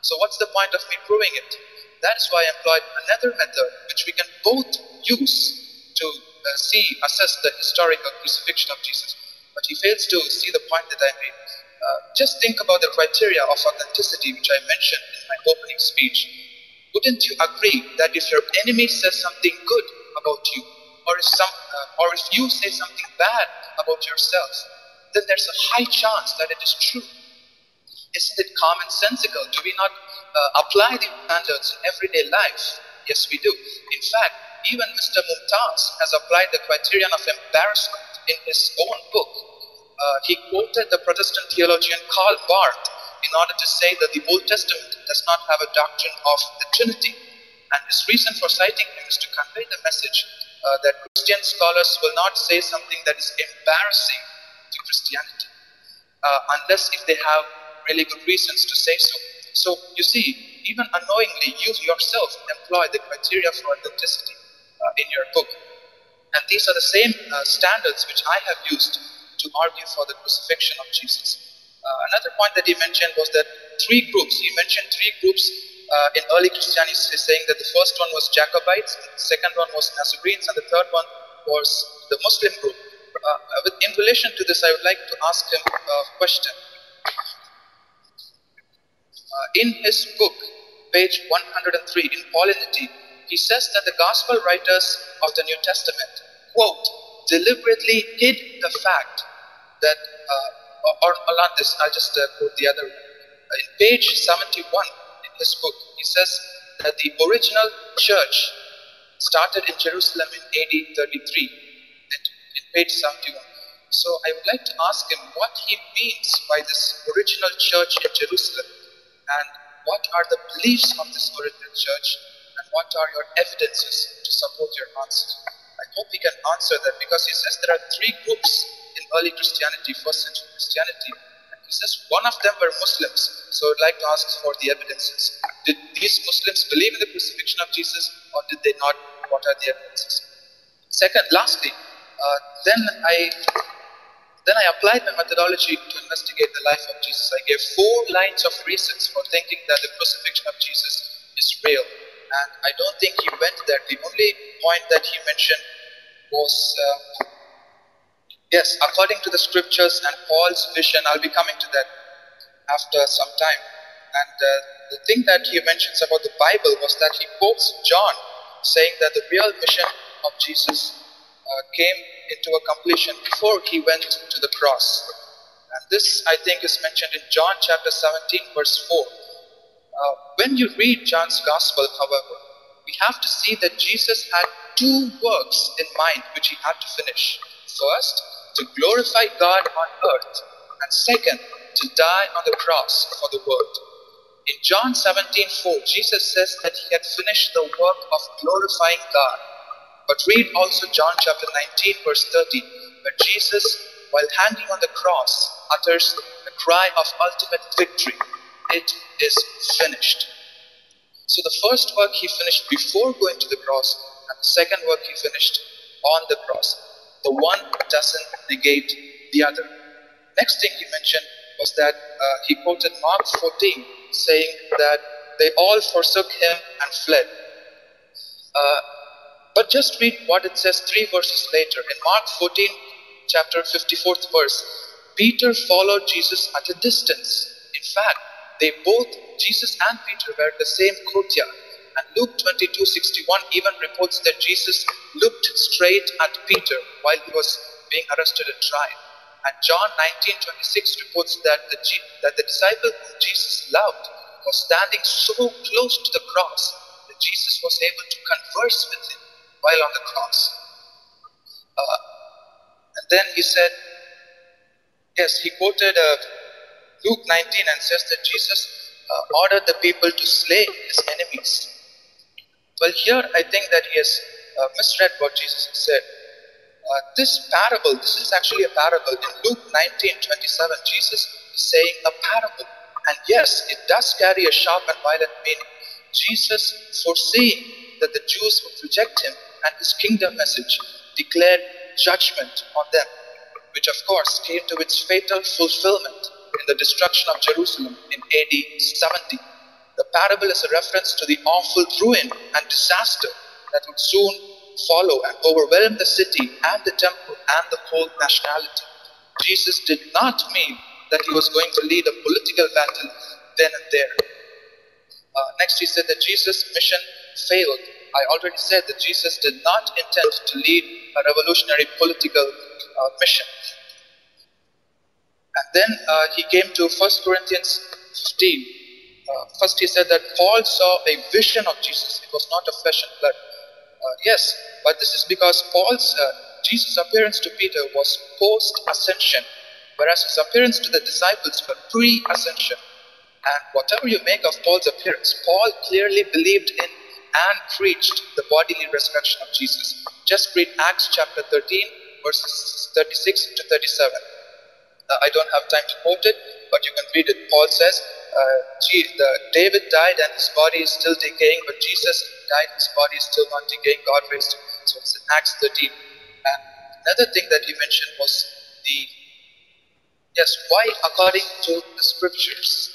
So, what's the point of me proving it? That is why I employed another method which we can both use to uh, see, assess the historical crucifixion of Jesus. But he fails to see the point that I made. Uh, just think about the criteria of authenticity which I mentioned in my opening speech. Wouldn't you agree that if your enemy says something good about you, or if some, uh, or if you say something bad about yourself, then there's a high chance that it is true. Isn't it commonsensical? Do we not uh, apply these standards in everyday life? Yes, we do. In fact, even Mr. Mumtaz has applied the criterion of embarrassment in his own book. Uh, he quoted the Protestant theologian Karl Barth in order to say that the Old Testament does not have a doctrine of the Trinity. And his reason for citing him is to convey the message uh, that Christian scholars will not say something that is embarrassing to Christianity, uh, unless if they have really good reasons to say so. So you see, even unknowingly, you yourself employ the criteria for authenticity uh, in your book. And these are the same uh, standards which I have used to argue for the crucifixion of Jesus. Uh, another point that he mentioned was that three groups, he mentioned three groups uh, in early Christianity, saying that the first one was Jacobites, the second one was Nazarenes, and the third one was the Muslim group. Uh, in relation to this, I would like to ask him a question. Uh, in his book, page 103, in Paulinity, he says that the gospel writers of the New Testament, quote, deliberately hid the fact that uh, or, or this, I'll just uh, quote the other uh, In page 71 in his book, he says that the original church started in Jerusalem in AD 33, in page 71. So I would like to ask him what he means by this original church in Jerusalem and what are the beliefs of this original church and what are your evidences to support your answer. I hope he can answer that because he says there are three groups in early Christianity, first century Christianity. And he says one of them were Muslims. So I'd like to ask for the evidences. Did these Muslims believe in the crucifixion of Jesus or did they not? What are the evidences? Second, lastly, uh, then I then I applied my methodology to investigate the life of Jesus. I gave four lines of reasons for thinking that the crucifixion of Jesus is real. And I don't think he went there. The only point that he mentioned was uh, Yes, according to the scriptures and Paul's vision, I'll be coming to that after some time. And uh, the thing that he mentions about the Bible was that he quotes John saying that the real mission of Jesus uh, came into a completion before he went to the cross. And this, I think, is mentioned in John chapter 17, verse 4. Uh, when you read John's gospel, however, we have to see that Jesus had two works in mind which he had to finish. First, to glorify God on earth, and second, to die on the cross for the world. In John 17 4, Jesus says that he had finished the work of glorifying God. But read also John chapter 19, verse 30, where Jesus, while hanging on the cross, utters the cry of ultimate victory It is finished. So the first work he finished before going to the cross, and the second work he finished on the cross. The one doesn't negate the other. Next thing he mentioned was that uh, he quoted Mark 14, saying that they all forsook him and fled. Uh, but just read what it says three verses later. In Mark 14, chapter 54th verse, Peter followed Jesus at a distance. In fact, they both, Jesus and Peter, were the same courtyard. And Luke 22 61 even reports that Jesus looked straight at Peter while he was being arrested and tried. And John 19 26 reports that the, that the disciple whom Jesus loved was standing so close to the cross that Jesus was able to converse with him while on the cross. Uh, and then he said, yes, he quoted uh, Luke 19 and says that Jesus uh, ordered the people to slay his enemies. Well, here I think that he has uh, misread what Jesus said. Uh, this parable, this is actually a parable. In Luke 19 27, Jesus is saying a parable. And yes, it does carry a sharp and violent meaning. Jesus, foreseeing that the Jews would reject him and his kingdom message, declared judgment on them, which of course came to its fatal fulfillment in the destruction of Jerusalem in AD 70. The parable is a reference to the awful ruin and disaster that would soon follow and overwhelm the city and the temple and the whole nationality. Jesus did not mean that he was going to lead a political battle then and there. Uh, next, he said that Jesus' mission failed. I already said that Jesus did not intend to lead a revolutionary political uh, mission. And then uh, he came to 1 Corinthians 15, uh, first, he said that Paul saw a vision of Jesus. It was not a flesh and blood. Uh, yes, but this is because Paul's uh, Jesus' appearance to Peter was post-ascension, whereas his appearance to the disciples were pre-ascension. And whatever you make of Paul's appearance, Paul clearly believed in and preached the bodily resurrection of Jesus. Just read Acts chapter 13, verses 36 to 37. Uh, I don't have time to quote it, but you can read it. Paul says, uh, David died and his body is still decaying, but Jesus died, his body is still not decaying. God raised him. So it's in Acts 13. And another thing that he mentioned was the, yes, why according to the scriptures?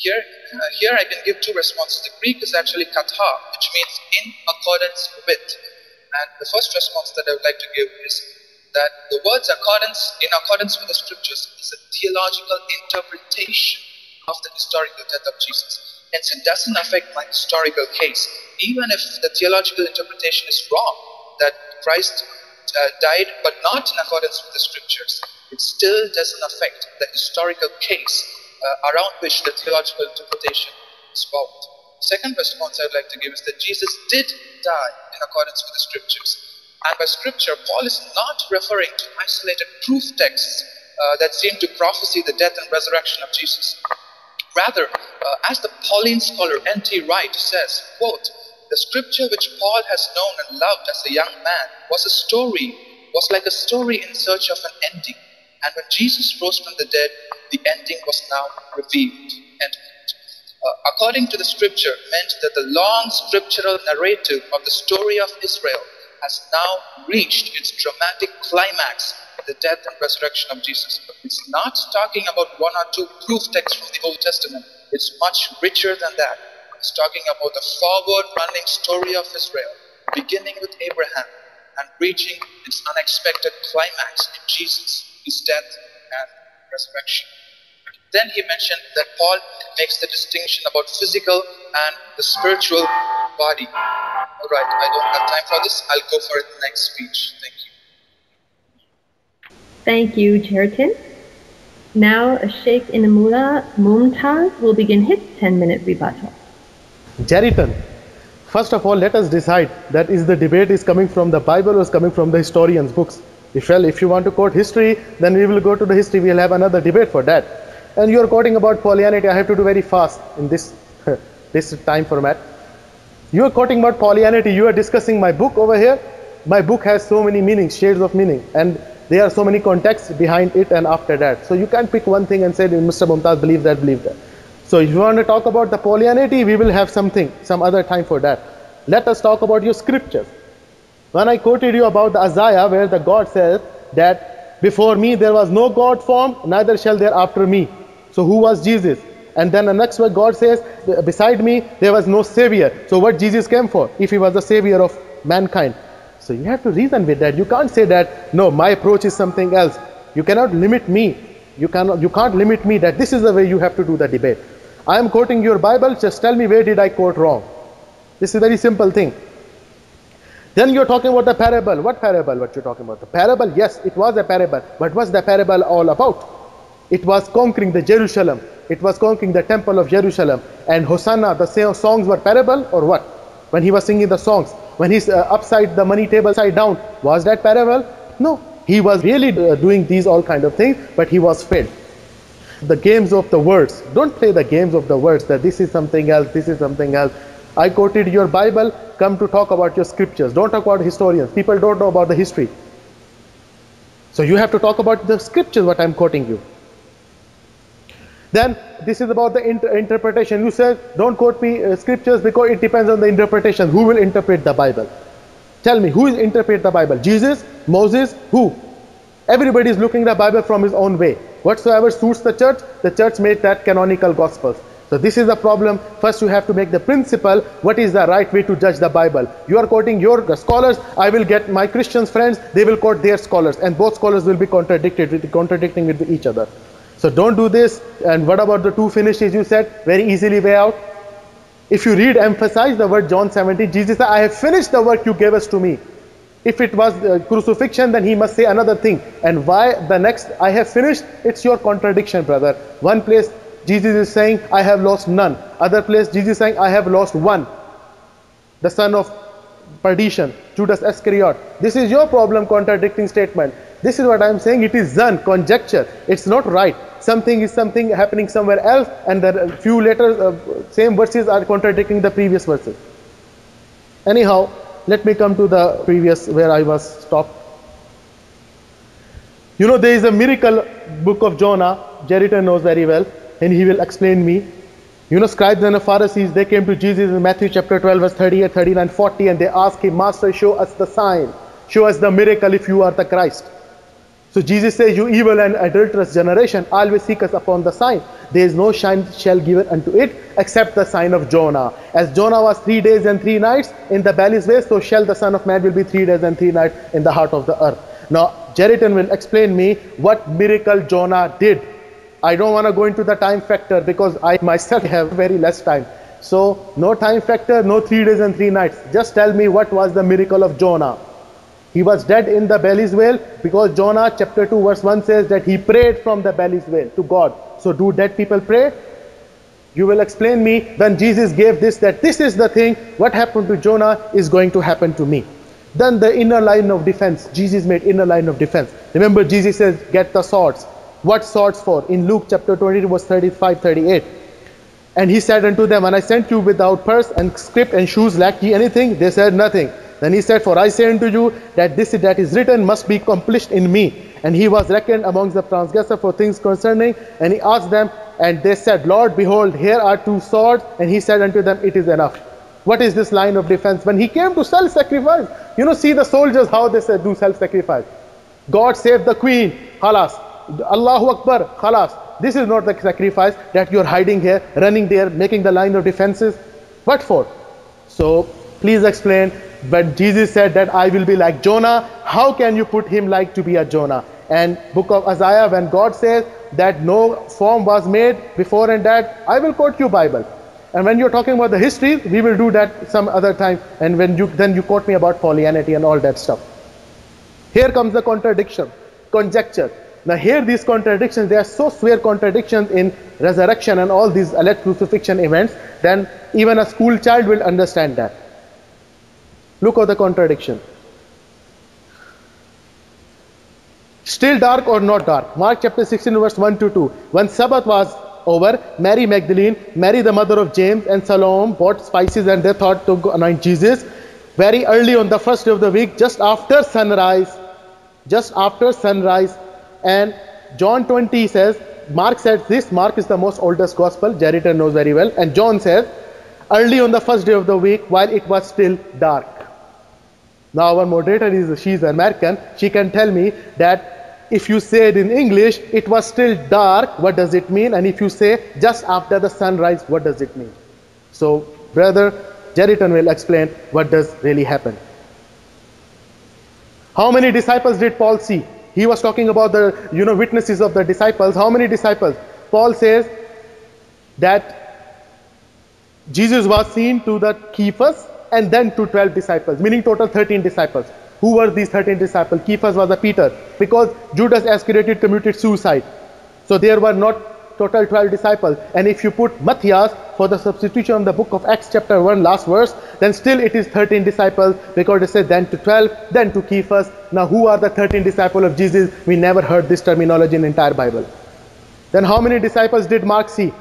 Here, uh, here I can give two responses. The Greek is actually kata, which means in accordance with. And the first response that I would like to give is that the words accordance, in accordance with the scriptures, is a theological interpretation of the historical death of Jesus. Hence, it doesn't affect my historical case. Even if the theological interpretation is wrong, that Christ uh, died but not in accordance with the scriptures, it still doesn't affect the historical case uh, around which the theological interpretation is formed. Second response I would like to give is that Jesus did die in accordance with the scriptures. And by scripture, Paul is not referring to isolated proof texts uh, that seem to prophesy the death and resurrection of Jesus. Rather, uh, as the Pauline scholar N.T. Wright says, quote, the scripture which Paul has known and loved as a young man was a story, was like a story in search of an ending. And when Jesus rose from the dead, the ending was now revealed. And uh, according to the scripture, meant that the long scriptural narrative of the story of Israel has now reached its dramatic climax the death and resurrection of Jesus. It's not talking about one or two proof texts from the Old Testament. It's much richer than that. It's talking about the forward running story of Israel, beginning with Abraham and reaching its unexpected climax in Jesus, his death and resurrection. Then he mentioned that Paul makes the distinction about physical and the spiritual body. All right, I don't have time for this. I'll go for it in the next speech. Thank you. Thank you, Jerriton. Now, Sheikh Inamullah Mumtaz will begin his 10-minute rebuttal. Jerriton, first of all, let us decide that is the debate is coming from the Bible or is coming from the historians' books. If, well, if you want to quote history, then we will go to the history. We'll have another debate for that and you are quoting about Paulianity. I have to do very fast in this, this time format. You are quoting about Paulianity. You are discussing my book over here. My book has so many meanings, shades of meaning, and there are so many contexts behind it and after that. So you can't pick one thing and say, Mr. Mumtaz, believe that, believe that. So if you want to talk about the Paulianity, we will have something, some other time for that. Let us talk about your scriptures. When I quoted you about the Isaiah, where the God says that before me there was no God formed, neither shall there after me. So who was Jesus? And then the next word God says, beside me there was no savior. So what Jesus came for? If he was the savior of mankind. So you have to reason with that. You can't say that, no, my approach is something else. You cannot limit me. You cannot you can't limit me that this is the way you have to do the debate. I am quoting your Bible, just tell me where did I quote wrong. This is a very simple thing. Then you're talking about the parable. What parable? What you're talking about? The parable, yes, it was a parable. But what's the parable all about? It was conquering the Jerusalem. It was conquering the temple of Jerusalem. And Hosanna, the songs were parable or what? When he was singing the songs. When he's uh, upside the money table side down. Was that parable? No. He was really uh, doing these all kind of things, but he was fed. The games of the words. Don't play the games of the words that this is something else, this is something else. I quoted your Bible, come to talk about your scriptures. Don't talk about historians. People don't know about the history. So you have to talk about the scriptures, what I'm quoting you. Then this is about the inter interpretation. You said don't quote me uh, scriptures because it depends on the interpretation. Who will interpret the Bible? Tell me who will interpret the Bible? Jesus, Moses, who? Everybody is looking the Bible from his own way. Whatsoever suits the church, the church made that canonical gospels. So this is the problem. First you have to make the principle, what is the right way to judge the Bible. You are quoting your scholars, I will get my Christian friends, they will quote their scholars and both scholars will be contradicted with contradicting with each other. So don't do this. And what about the two finishes you said? Very easily way out. If you read, emphasize the word John 17, Jesus said, I have finished the work you gave us to me. If it was uh, crucifixion, then he must say another thing. And why the next, I have finished, it's your contradiction, brother. One place, Jesus is saying, I have lost none. Other place, Jesus is saying, I have lost one. the son of perdition, Judas Iscariot. This is your problem contradicting statement. This is what I am saying. It is zan, conjecture. It's not right. Something is something happening somewhere else, and the few letters, uh, same verses are contradicting the previous verses. Anyhow, let me come to the previous where I was stopped. You know, there is a miracle book of Jonah. Jerriton knows very well, and he will explain me. You know, scribes and the Pharisees, they came to Jesus in Matthew chapter 12, verse 38, 39, 40, and they asked him, Master, show us the sign. Show us the miracle if you are the Christ. So Jesus says, You evil and adulterous generation, always seek us upon the sign. There is no sign shall given unto it except the sign of Jonah. As Jonah was three days and three nights in the belly's way, so shall the Son of Man will be three days and three nights in the heart of the earth. Now, Jerriton will explain me what miracle Jonah did. I don't want to go into the time factor because I myself have very less time. So, no time factor, no three days and three nights. Just tell me what was the miracle of Jonah. He was dead in the belly's whale because Jonah chapter 2 verse 1 says that he prayed from the belly's whale to God. So do dead people pray? You will explain me when Jesus gave this that this is the thing what happened to Jonah is going to happen to me. Then the inner line of defense. Jesus made inner line of defense. Remember Jesus says get the swords. What swords for? In Luke chapter 20 verse 35 38. And he said unto them, When I sent you without purse and script and shoes, lack ye anything? They said nothing. Then he said, For I say unto you that this that is written must be accomplished in me. And he was reckoned amongst the transgressors for things concerning. And he asked them, and they said, Lord, behold, here are two swords. And he said unto them, It is enough. What is this line of defense? When he came to self sacrifice, you know, see the soldiers how they do self sacrifice. God save the queen, halas. Allahu Akbar, khalas. This is not the sacrifice that you're hiding here, running there, making the line of defenses. What for? So, please explain when Jesus said that I will be like Jonah, how can you put him like to be a Jonah? And book of Isaiah, when God says that no form was made before and that, I will quote you Bible. And when you're talking about the history, we will do that some other time. And when you then you quote me about Pollyanity and all that stuff. Here comes the contradiction, conjecture. Now here these contradictions, they are so severe contradictions in resurrection and all these alleged crucifixion events, then even a school child will understand that. Look at the contradiction. Still dark or not dark? Mark chapter 16, verse 1 to 2. When Sabbath was over, Mary Magdalene, Mary the mother of James, and Salome bought spices and they thought to anoint Jesus. Very early on the first day of the week, just after sunrise, just after sunrise, and John 20 says, Mark says this, Mark is the most oldest gospel, Jerriton knows very well, and John says, early on the first day of the week, while it was still dark. Now our moderator is she's American. She can tell me that if you say it in English, it was still dark. What does it mean? And if you say just after the sunrise, what does it mean? So brother Jerriton will explain what does really happen. How many disciples did Paul see? He was talking about the you know witnesses of the disciples. How many disciples? Paul says that Jesus was seen to the Cephas and then to 12 disciples, meaning total 13 disciples. Who were these 13 disciples? Cephas was a Peter, because Judas Iscariot committed suicide. So there were not total 12 disciples. And if you put Matthias for the substitution of the book of Acts chapter 1 last verse, then still it is 13 disciples because it says then to 12, then to Cephas. Now who are the 13 disciples of Jesus? We never heard this terminology in entire Bible. Then how many disciples did Mark see?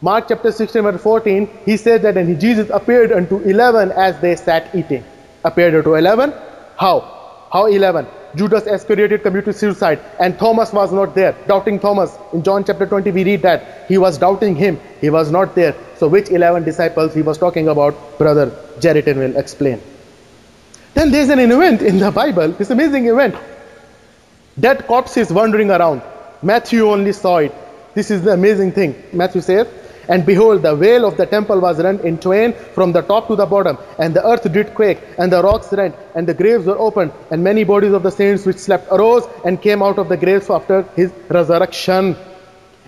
Mark chapter 16 verse 14, he says that and Jesus appeared unto 11 as they sat eating. Appeared unto 11? How? How 11? Judas Iscariot committed suicide and Thomas was not there. Doubting Thomas. In John chapter 20 we read that he was doubting him. He was not there. So which 11 disciples he was talking about, brother Jerriton will explain. Then there's an event in the Bible, this amazing event. Dead corpses wandering around. Matthew only saw it. This is the amazing thing. Matthew says, and behold, the veil of the temple was rent in twain from the top to the bottom, and the earth did quake, and the rocks rent, and the graves were opened, and many bodies of the saints which slept arose and came out of the graves after his resurrection,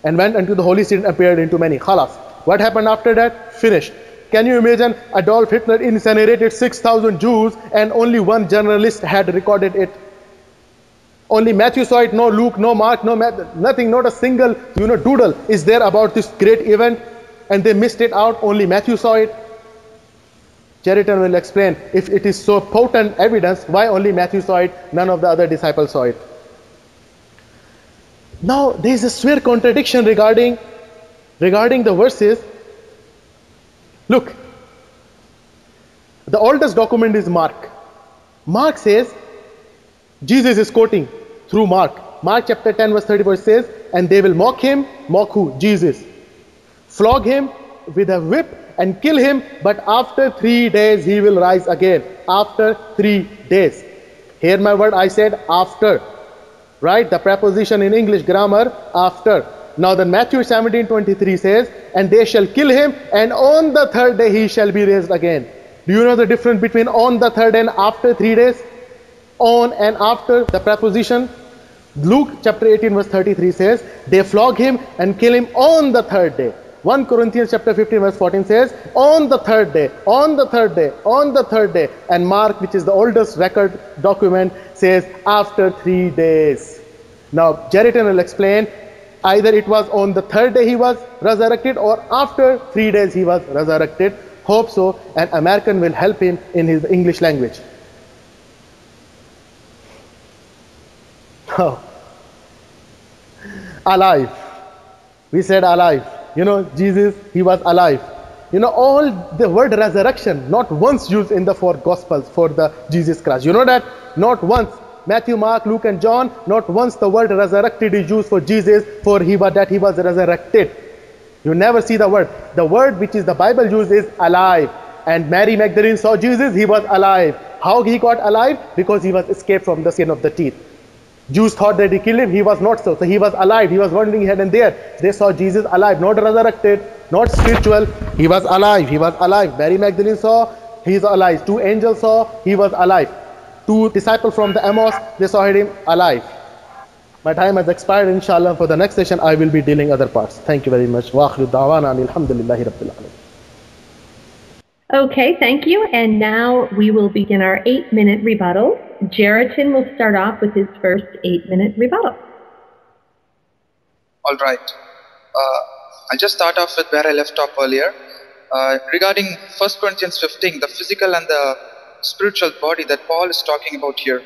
and went unto the holy city and appeared into many. Khalas. What happened after that? Finished. Can you imagine Adolf Hitler incinerated 6,000 Jews and only one journalist had recorded it? Only Matthew saw it, no Luke, no Mark, no nothing, not a single, you know, doodle is there about this great event, and they missed it out. Only Matthew saw it. Jerriton will explain if it is so potent evidence, why only Matthew saw it, none of the other disciples saw it. Now there is a severe contradiction regarding regarding the verses. Look, the oldest document is Mark. Mark says, Jesus is quoting through Mark. Mark chapter 10, verse 34 says, And they will mock him, mock who? Jesus. Flog him with a whip and kill him, but after three days he will rise again. After three days. Hear my word, I said after. Right? The preposition in English grammar, after. Now then Matthew 17, 23 says, And they shall kill him, and on the third day he shall be raised again. Do you know the difference between on the third and after three days? On and after the preposition. Luke chapter 18 verse 33 says, They flog him and kill him on the third day. 1 Corinthians chapter 15 verse 14 says, on the third day, on the third day, on the third day. And Mark, which is the oldest record document, says after three days. Now, Jerriton will explain either it was on the third day he was resurrected or after three days he was resurrected. Hope so, and American will help him in his English language. Oh. alive. We said alive. You know, Jesus, he was alive. You know, all the word resurrection, not once used in the four gospels for the Jesus Christ. You know that? Not once. Matthew, Mark, Luke, and John, not once the word resurrected is used for Jesus, for he was that he was resurrected. You never see the word. The word which is the Bible used is alive. And Mary Magdalene saw Jesus, he was alive. How he got alive? Because he was escaped from the skin of the teeth. Jews thought that he killed him, he was not so. So he was alive, he was wandering here and there. They saw Jesus alive, not resurrected, not spiritual. He was alive, he was alive. Mary Magdalene saw, he is alive. Two angels saw, he was alive. Two disciples from the Emmaus, they saw him alive. My time has expired, inshallah. For the next session, I will be dealing other parts. Thank you very much. Okay, thank you. And now we will begin our eight minute rebuttal. Jerriton will start off with his first eight minute rebuttal. All right. Uh, I'll just start off with where I left off earlier. Uh, regarding 1 Corinthians 15, the physical and the spiritual body that Paul is talking about here,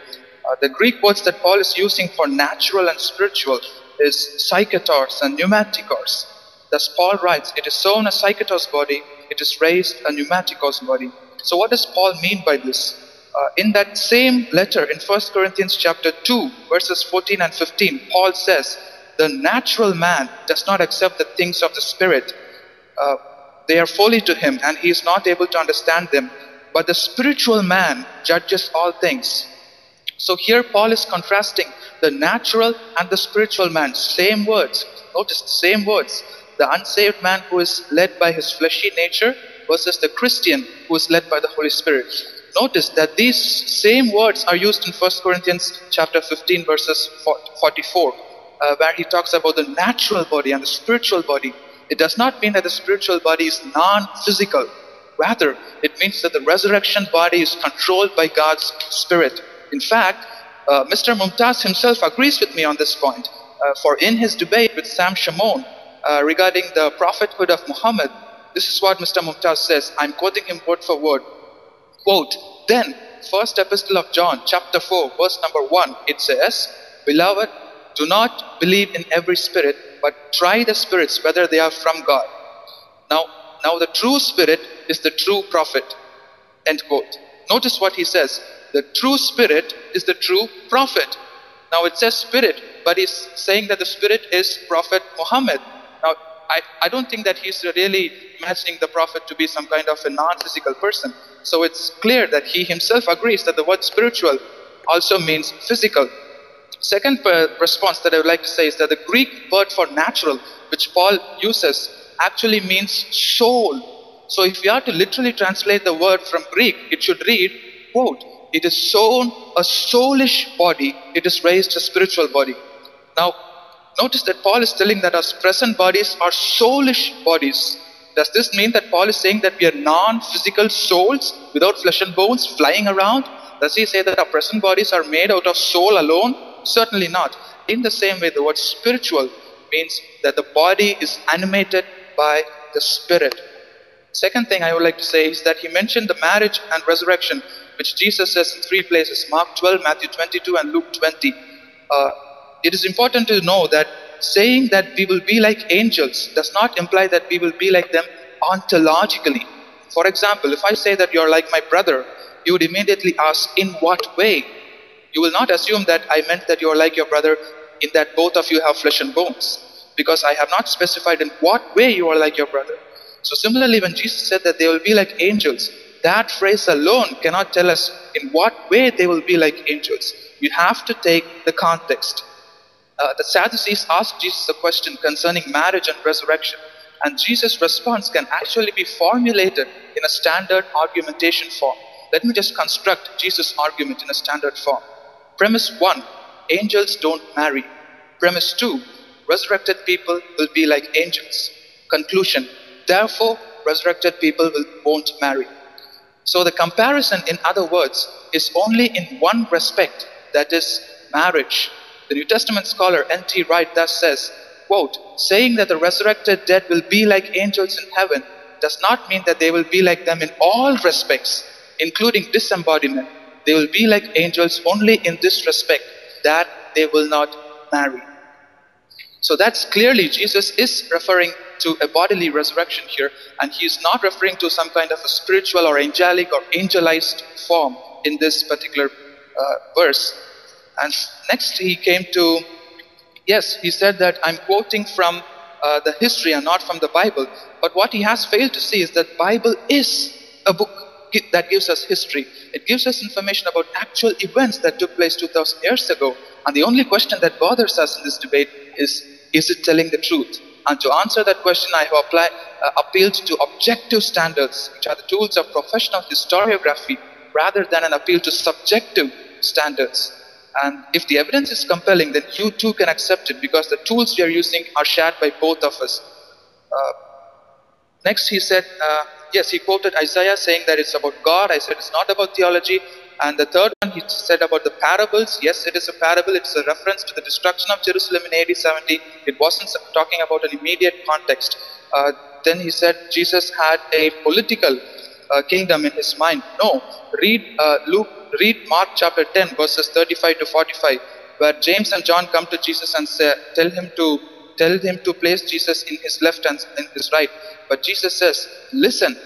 uh, the Greek words that Paul is using for natural and spiritual is psychikos and pneumatikos. Thus, Paul writes, It is sown a psychikos body, it is raised a pneumatikos body. So, what does Paul mean by this? Uh, in that same letter in 1 Corinthians chapter 2, verses 14 and 15, Paul says, The natural man does not accept the things of the Spirit. Uh, they are folly to him, and he is not able to understand them. But the spiritual man judges all things. So here Paul is contrasting the natural and the spiritual man. Same words. Notice the same words. The unsaved man who is led by his fleshy nature versus the Christian who is led by the Holy Spirit. Notice that these same words are used in 1 Corinthians chapter 15 verses 44 uh, where he talks about the natural body and the spiritual body. It does not mean that the spiritual body is non-physical. Rather, it means that the resurrection body is controlled by God's Spirit. In fact, uh, Mr. Mumtaz himself agrees with me on this point. Uh, for in his debate with Sam Shamoun uh, regarding the prophethood of Muhammad, this is what Mr. Mumtaz says. I'm quoting him word for word. Quote, then, first epistle of John, chapter 4, verse number 1, it says, Beloved, do not believe in every spirit, but try the spirits whether they are from God. Now, now the true spirit is the true prophet. End quote. Notice what he says. The true spirit is the true prophet. Now it says spirit, but he's saying that the spirit is Prophet Muhammad. Now, I, I don't think that he's really imagining the prophet to be some kind of a non-physical person. So it's clear that he himself agrees that the word spiritual also means physical. Second response that I would like to say is that the Greek word for natural, which Paul uses, actually means soul. So if we are to literally translate the word from Greek, it should read, quote, it is sown a soulish body, it is raised a spiritual body. Now, notice that Paul is telling that our present bodies are soulish bodies. Does this mean that Paul is saying that we are non physical souls without flesh and bones flying around? Does he say that our present bodies are made out of soul alone? Certainly not. In the same way, the word spiritual means that the body is animated by the spirit. Second thing I would like to say is that he mentioned the marriage and resurrection, which Jesus says in three places Mark 12, Matthew 22, and Luke 20. Uh, it is important to know that saying that we will be like angels does not imply that we will be like them ontologically. For example, if I say that you're like my brother, you would immediately ask, In what way? You will not assume that I meant that you're like your brother in that both of you have flesh and bones, because I have not specified in what way you are like your brother. So, similarly, when Jesus said that they will be like angels, that phrase alone cannot tell us in what way they will be like angels. You have to take the context. Uh, the Sadducees asked Jesus a question concerning marriage and resurrection, and Jesus' response can actually be formulated in a standard argumentation form. Let me just construct Jesus' argument in a standard form. Premise one angels don't marry. Premise two resurrected people will be like angels. Conclusion therefore, resurrected people will, won't marry. So the comparison, in other words, is only in one respect, that is marriage. The New Testament scholar N.T. Wright thus says, quote, saying that the resurrected dead will be like angels in heaven does not mean that they will be like them in all respects, including disembodiment. They will be like angels only in this respect, that they will not marry. So that's clearly Jesus is referring to a bodily resurrection here, and he is not referring to some kind of a spiritual or angelic or angelized form in this particular uh, verse. And next he came to, yes, he said that I'm quoting from uh, the history and not from the Bible. But what he has failed to see is that Bible is a book that gives us history. It gives us information about actual events that took place 2000 years ago. And the only question that bothers us in this debate is is it telling the truth? And to answer that question, I have applied, uh, appealed to objective standards, which are the tools of professional historiography, rather than an appeal to subjective standards. And if the evidence is compelling, then you too can accept it because the tools we are using are shared by both of us. Uh, next, he said, uh, yes, he quoted Isaiah saying that it's about God. I said it's not about theology. And the third one he said about the parables. Yes, it is a parable. It's a reference to the destruction of Jerusalem in AD 70. It wasn't talking about an immediate context. Uh, then he said Jesus had a political uh, kingdom in his mind. No, read uh, Luke, read Mark chapter 10, verses 35 to 45, where James and John come to Jesus and say, tell him to tell him to place Jesus in his left and in his right. But Jesus says, listen,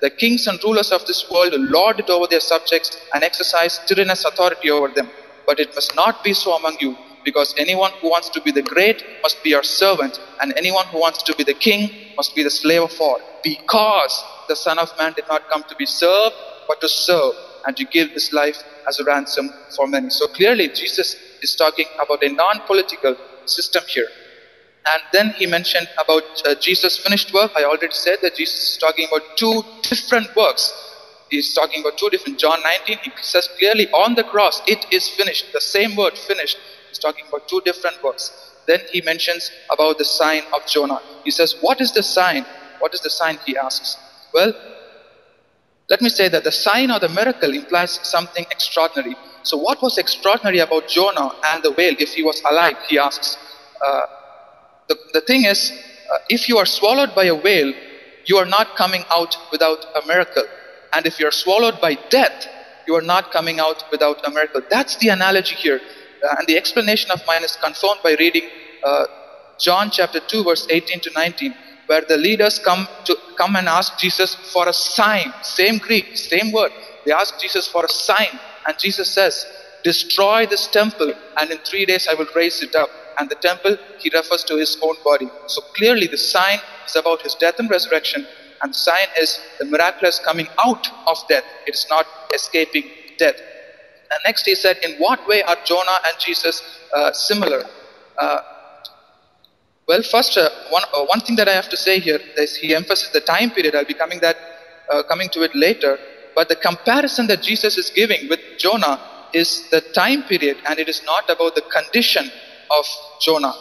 the kings and rulers of this world lord it over their subjects and exercise tyrannous authority over them. But it must not be so among you, because anyone who wants to be the great must be your servant, and anyone who wants to be the king must be the slave of all. Because the Son of Man did not come to be served, but to serve, and to give his life as a ransom for many. So clearly, Jesus is talking about a non political system here. And then he mentioned about uh, Jesus' finished work. I already said that Jesus is talking about two different works. He's talking about two different. John 19, he says clearly on the cross, it is finished. The same word, finished. He's talking about two different works. Then he mentions about the sign of Jonah. He says, What is the sign? What is the sign? He asks. Well, let me say that the sign or the miracle implies something extraordinary. So, what was extraordinary about Jonah and the whale if he was alive? He asks. Uh, the, the thing is, uh, if you are swallowed by a whale, you are not coming out without a miracle. And if you are swallowed by death, you are not coming out without a miracle. That's the analogy here. Uh, and the explanation of mine is confirmed by reading uh, John chapter 2, verse 18 to 19, where the leaders come to come and ask Jesus for a sign. Same Greek, same word. They ask Jesus for a sign. And Jesus says, Destroy this temple, and in three days I will raise it up and the temple, he refers to his own body. So clearly, the sign is about his death and resurrection, and the sign is the miraculous coming out of death. It is not escaping death. And next, he said, In what way are Jonah and Jesus uh, similar? Uh, well, first, uh, one, uh, one thing that I have to say here is he emphasizes the time period. I'll be coming that uh, coming to it later. But the comparison that Jesus is giving with Jonah is the time period, and it is not about the condition of Jonah.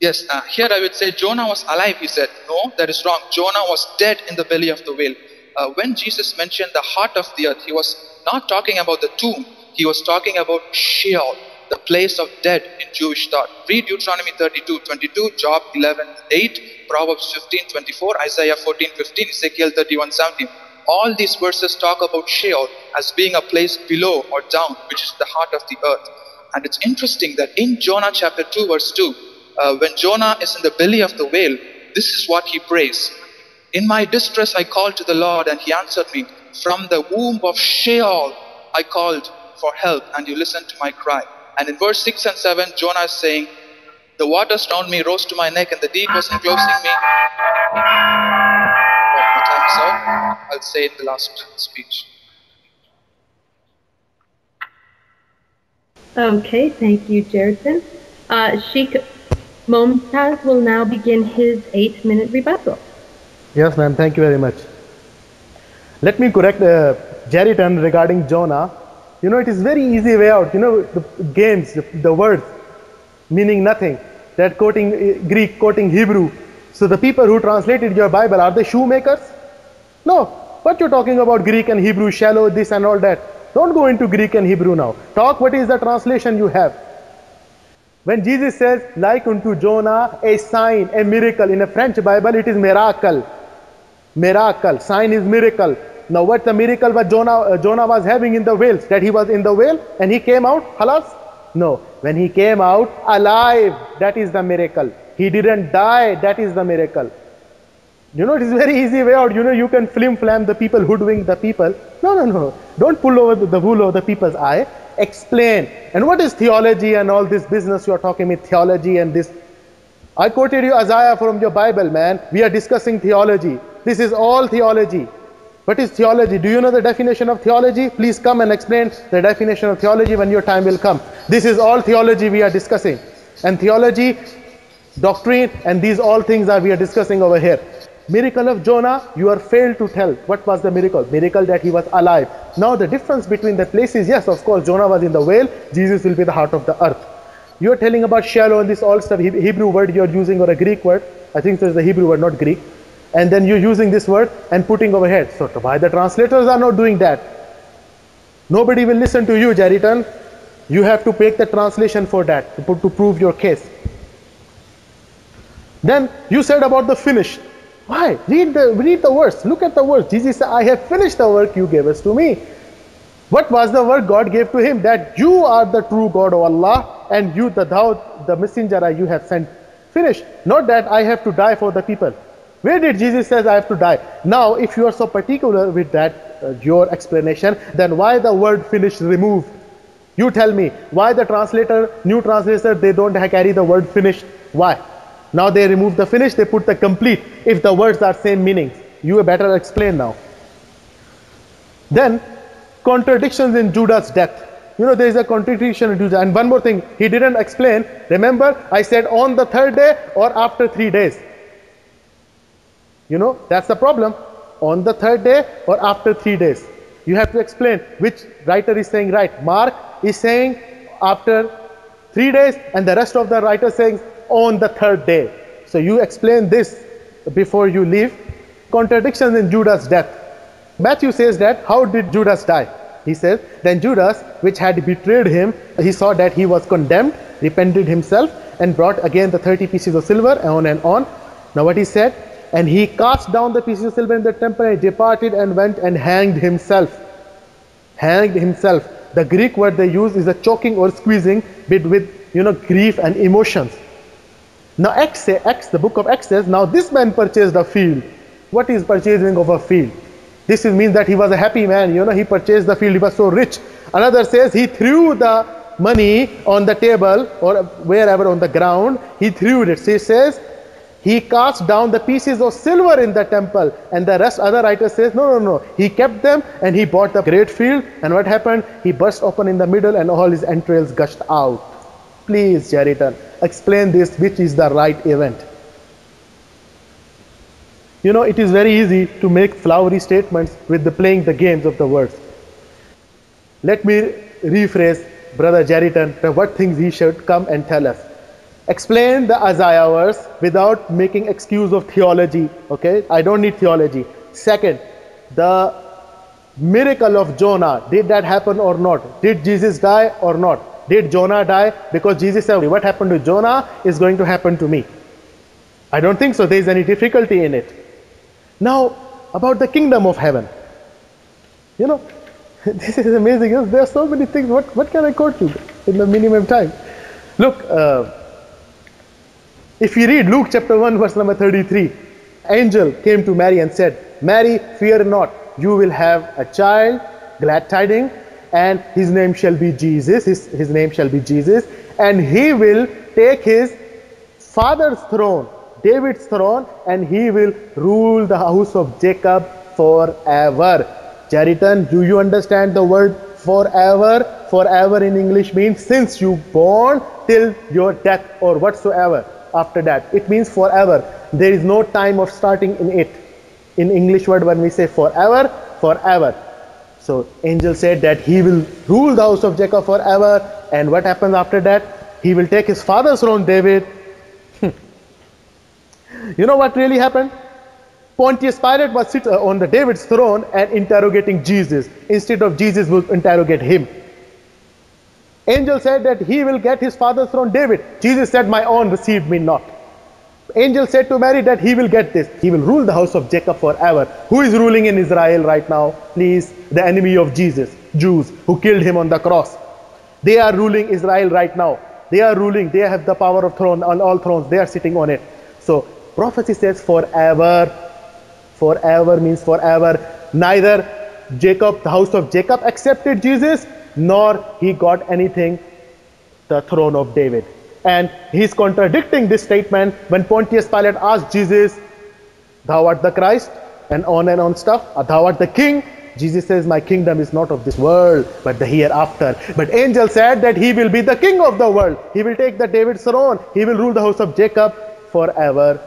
Yes, uh, here I would say Jonah was alive, he said. No, that is wrong. Jonah was dead in the belly of the whale. Uh, when Jesus mentioned the heart of the earth, he was not talking about the tomb, he was talking about Sheol. The place of dead in Jewish thought. Read Deuteronomy 32 22, Job 11 8, Proverbs 15 24, Isaiah 14 15, Ezekiel 31 17. All these verses talk about Sheol as being a place below or down, which is the heart of the earth. And it's interesting that in Jonah chapter 2, verse 2, uh, when Jonah is in the belly of the whale, this is what he prays. In my distress, I called to the Lord, and he answered me. From the womb of Sheol, I called for help, and you listened to my cry. And in verse 6 and 7, Jonah is saying, The waters around me rose to my neck, and the deep was enclosing me. Well, my time is out. I'll say it in the last speech. Okay, thank you, Jerriton. Uh, Sheikh Mumtaz will now begin his eight minute rebuttal. Yes, ma'am. Thank you very much. Let me correct uh, Jerriton regarding Jonah. You know, it is very easy way out. You know, the games, the, the words meaning nothing. That quoting uh, Greek, quoting Hebrew. So the people who translated your Bible, are they shoemakers? No. What you're talking about Greek and Hebrew, shallow, this and all that. Don't go into Greek and Hebrew now. Talk what is the translation you have. When Jesus says, like unto Jonah, a sign, a miracle, in a French Bible, it is miracle. Miracle. Sign is miracle. Now, what's the miracle what Jonah, uh, Jonah was having in the whales? That he was in the whale and he came out, halas? No. When he came out alive, that is the miracle. He didn't die, that is the miracle. You know, it is very easy way out. You know, you can flim flam the people, hoodwink the people. No, no, no. Don't pull over the, wool over the people's eye. Explain. And what is theology and all this business you are talking me, theology and this? I quoted you Isaiah from your Bible, man. We are discussing theology. This is all theology. What is theology? Do you know the definition of theology? Please come and explain the definition of theology when your time will come. This is all theology we are discussing. And theology, doctrine, and these all things are we are discussing over here. Miracle of Jonah, you are failed to tell. What was the miracle? Miracle that he was alive. Now the difference between the places, yes, of course, Jonah was in the whale, Jesus will be the heart of the earth. You are telling about shallow and this all stuff, Hebrew word you are using or a Greek word. I think there's the Hebrew word, not Greek. And then you're using this word and putting over here. So why the translators are not doing that? Nobody will listen to you, Jerriton. You have to make the translation for that, to, put, to prove your case. Then you said about the finish. Why? Read the, read the verse. Look at the verse. Jesus said, I have finished the work you gave us to me. What was the work God gave to him? That you are the true God of Allah and you, the thou, the messenger you have sent. Finished. Not that I have to die for the people. Where did Jesus says I have to die? Now, if you are so particular with that, uh, your explanation, then why the word finished removed? You tell me, why the translator, new translator, they don't carry the word finished? Why? Now they remove the finish, they put the complete. If the words are same meanings, you better explain now. Then, contradictions in Judas' death. You know, there is a contradiction. And one more thing, he didn't explain. Remember, I said on the third day or after three days. You know, that's the problem. On the third day or after three days. You have to explain which writer is saying right. Mark is saying after three days, and the rest of the writer saying on the third day. So you explain this before you leave. Contradictions in Judas' death. Matthew says that, how did Judas die? He says, then Judas, which had betrayed him, he saw that he was condemned, repented himself, and brought again the 30 pieces of silver, and on and on. Now what he said, and he cast down the pieces of silver in the temple and departed and went and hanged himself. Hanged himself. The Greek word they use is a choking or squeezing bit with you know, grief and emotions. Now Acts, Acts, the book of Acts says, now this man purchased a field. What is purchasing of a field? This means that he was a happy man, you know, he purchased the field, he was so rich. Another says he threw the money on the table or wherever on the ground, he threw it. So he says, he cast down the pieces of silver in the temple and the rest other writer says no no no. He kept them and he bought the great field. And what happened? He burst open in the middle and all his entrails gushed out. Please Jerriton explain this which is the right event. You know it is very easy to make flowery statements with the playing the games of the words. Let me rephrase brother Jerriton what things he should come and tell us explain the Isaiah verse without making excuse of theology. Okay, I don't need theology. Second, the miracle of Jonah, did that happen or not? Did Jesus die or not? Did Jonah die? Because Jesus said, what happened to Jonah is going to happen to me. I don't think so. There is any difficulty in it. Now, about the kingdom of heaven. You know, this is amazing. There are so many things. What, what can I quote you in the minimum time? Look, uh, if you read Luke chapter 1, verse number 33, angel came to Mary and said, Mary, fear not, you will have a child, glad tidings, and his name shall be Jesus. His, his name shall be Jesus, and he will take his father's throne, David's throne, and he will rule the house of Jacob forever. Jerriton, do you understand the word forever? Forever in English means since you born till your death or whatsoever after that. It means forever. There is no time of starting in it. In English word when we say forever, forever. So angel said that he will rule the house of Jacob forever. And what happens after that? He will take his father's throne, David. you know what really happened? Pontius Pilate was sit uh, on the David's throne and interrogating Jesus. Instead of Jesus would interrogate him. Angel said that he will get his father's throne, David. Jesus said, My own received me not. Angel said to Mary that he will get this. He will rule the house of Jacob forever. Who is ruling in Israel right now? Please, the enemy of Jesus, Jews, who killed him on the cross. They are ruling Israel right now. They are ruling. They have the power of throne on all thrones. They are sitting on it. So prophecy says forever. Forever means forever. Neither Jacob, the house of Jacob accepted Jesus, nor he got anything, the throne of David. And he's contradicting this statement when Pontius Pilate asked Jesus, Thou art the Christ, and on and on stuff, uh, Thou art the king. Jesus says, My kingdom is not of this world, but the hereafter. But angel said that he will be the king of the world. He will take the David's throne. He will rule the house of Jacob forever.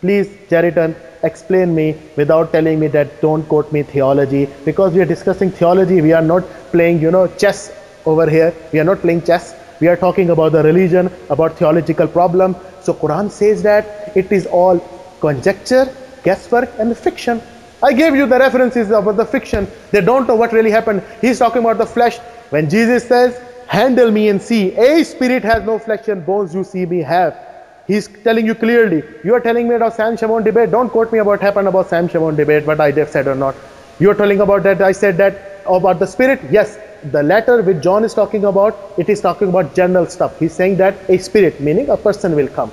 Please, Jerriton, explain me without telling me that don't quote me theology because we are discussing theology. We are not playing, you know, chess over here. We are not playing chess. We are talking about the religion, about theological problem. So Quran says that it is all conjecture, guesswork, and fiction. I gave you the references about the fiction. They don't know what really happened. He's talking about the flesh. When Jesus says, handle me and see, a spirit has no flesh and bones you see me have. He's telling you clearly. You are telling me about Sam Shamoun debate. Don't quote me about what happened about Sam Shamoun debate, what I said or not. You are telling about that. I said that about the spirit. Yes, the letter which John is talking about, it is talking about general stuff. He's saying that a spirit, meaning a person will come.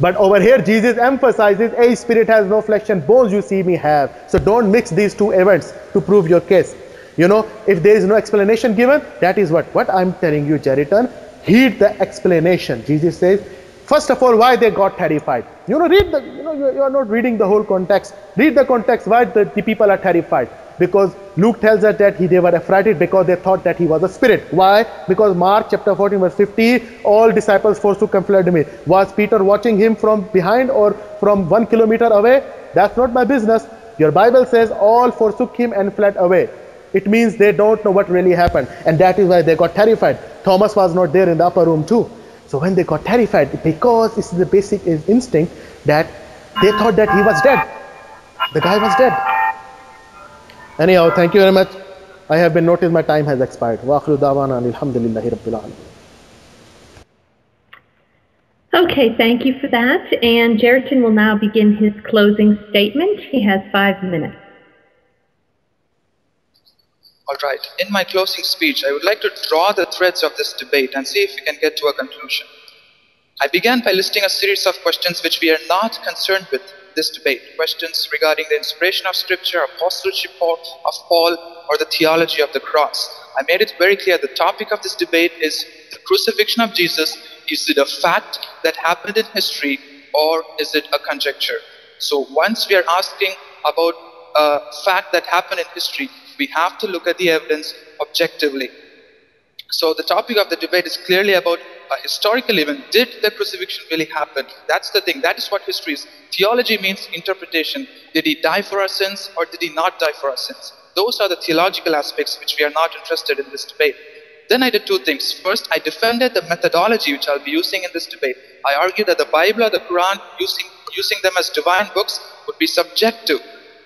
But over here, Jesus emphasizes a spirit has no flesh and bones you see me have. So don't mix these two events to prove your case. You know, if there is no explanation given, that is what, what I'm telling you, Jerriton. Heed the explanation. Jesus says, first of all, why they got terrified. You know, read the, you know, you, are not reading the whole context. Read the context why the, the people are terrified because Luke tells us that he, they were affrighted because they thought that he was a spirit. Why? Because Mark chapter 14 verse 50, all disciples forsook and fled him. Was Peter watching him from behind or from one kilometer away? That's not my business. Your Bible says all forsook him and fled away. It means they don't know what really happened. And that is why they got terrified. Thomas was not there in the upper room too. So when they got terrified, because this is the basic instinct that they thought that he was dead. The guy was dead. Anyhow, thank you very much. I have been noticed my time has expired. Okay, thank you for that. And Jerriton will now begin his closing statement. He has five minutes. All right. In my closing speech, I would like to draw the threads of this debate and see if we can get to a conclusion. I began by listing a series of questions which we are not concerned with this debate. Questions regarding the inspiration of Scripture, apostleship of Paul, or the theology of the cross. I made it very clear the topic of this debate is the crucifixion of Jesus. Is it a fact that happened in history, or is it a conjecture? So once we are asking about a fact that happened in history, we have to look at the evidence objectively. So the topic of the debate is clearly about a historical event. Did the crucifixion really happen? That's the thing. That is what history is. Theology means interpretation. Did he die for our sins or did he not die for our sins? Those are the theological aspects which we are not interested in this debate. Then I did two things. First, I defended the methodology which I'll be using in this debate. I argued that the Bible or the Quran, using, using them as divine books, would be subjective.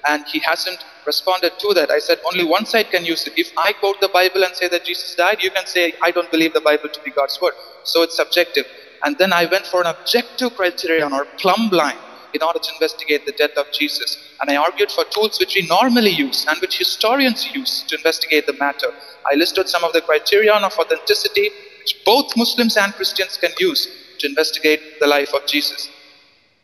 And he hasn't responded to that. I said, only one side can use it. If I quote the Bible and say that Jesus died, you can say, I don't believe the Bible to be God's word. So it's subjective. And then I went for an objective criterion or plumb line in order to investigate the death of Jesus. And I argued for tools which we normally use and which historians use to investigate the matter. I listed some of the criterion of authenticity which both Muslims and Christians can use to investigate the life of Jesus.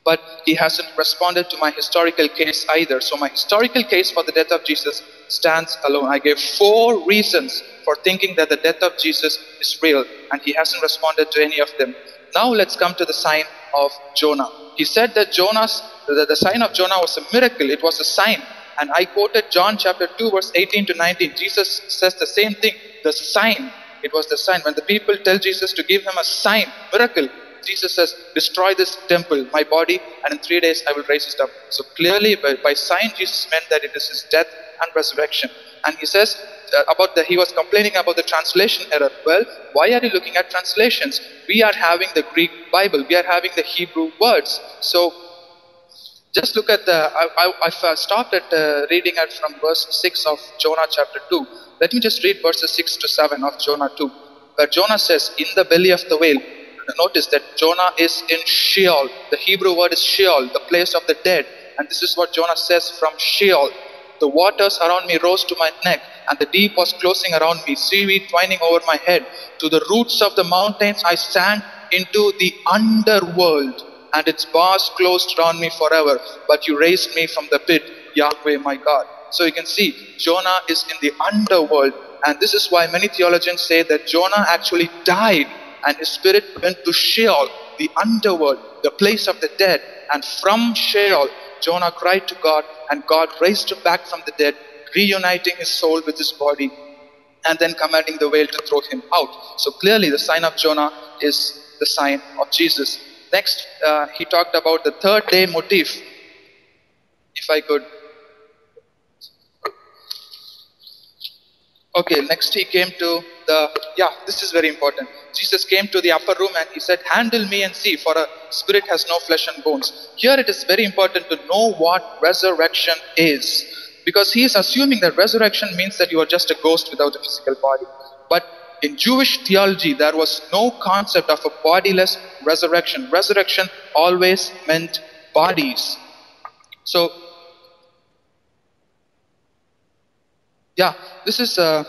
But he hasn't responded to my historical case either. So my historical case for the death of Jesus stands alone. I gave four reasons for thinking that the death of Jesus is real, and he hasn't responded to any of them. Now let's come to the sign of Jonah. He said that Jonah's the, the sign of Jonah was a miracle, it was a sign. And I quoted John chapter 2, verse 18 to 19. Jesus says the same thing, the sign. It was the sign. When the people tell Jesus to give him a sign, miracle, Jesus says, Destroy this temple, my body, and in three days I will raise it up. So clearly, by, by sign, Jesus meant that it is his death and resurrection. And he says uh, about the, he was complaining about the translation error. Well, why are you looking at translations? We are having the Greek Bible, we are having the Hebrew words. So just look at the, I, I, I stopped at uh, reading it from verse 6 of Jonah chapter 2. Let me just read verses 6 to 7 of Jonah 2. Where Jonah says, In the belly of the whale, notice that Jonah is in Sheol. The Hebrew word is Sheol, the place of the dead. And this is what Jonah says from Sheol. The waters around me rose to my neck, and the deep was closing around me, seaweed twining over my head. To the roots of the mountains I sank into the underworld, and its bars closed around me forever. But you raised me from the pit, Yahweh my God. So you can see, Jonah is in the underworld, and this is why many theologians say that Jonah actually died and his spirit went to Sheol, the underworld, the place of the dead. And from Sheol, Jonah cried to God, and God raised him back from the dead, reuniting his soul with his body, and then commanding the whale to throw him out. So clearly, the sign of Jonah is the sign of Jesus. Next, uh, he talked about the third day motif. If I could. Okay, next he came to the, yeah, this is very important. Jesus came to the upper room and he said, Handle me and see, for a spirit has no flesh and bones. Here it is very important to know what resurrection is. Because he is assuming that resurrection means that you are just a ghost without a physical body. But in Jewish theology, there was no concept of a bodiless resurrection. Resurrection always meant bodies. So, yeah, this is. Uh,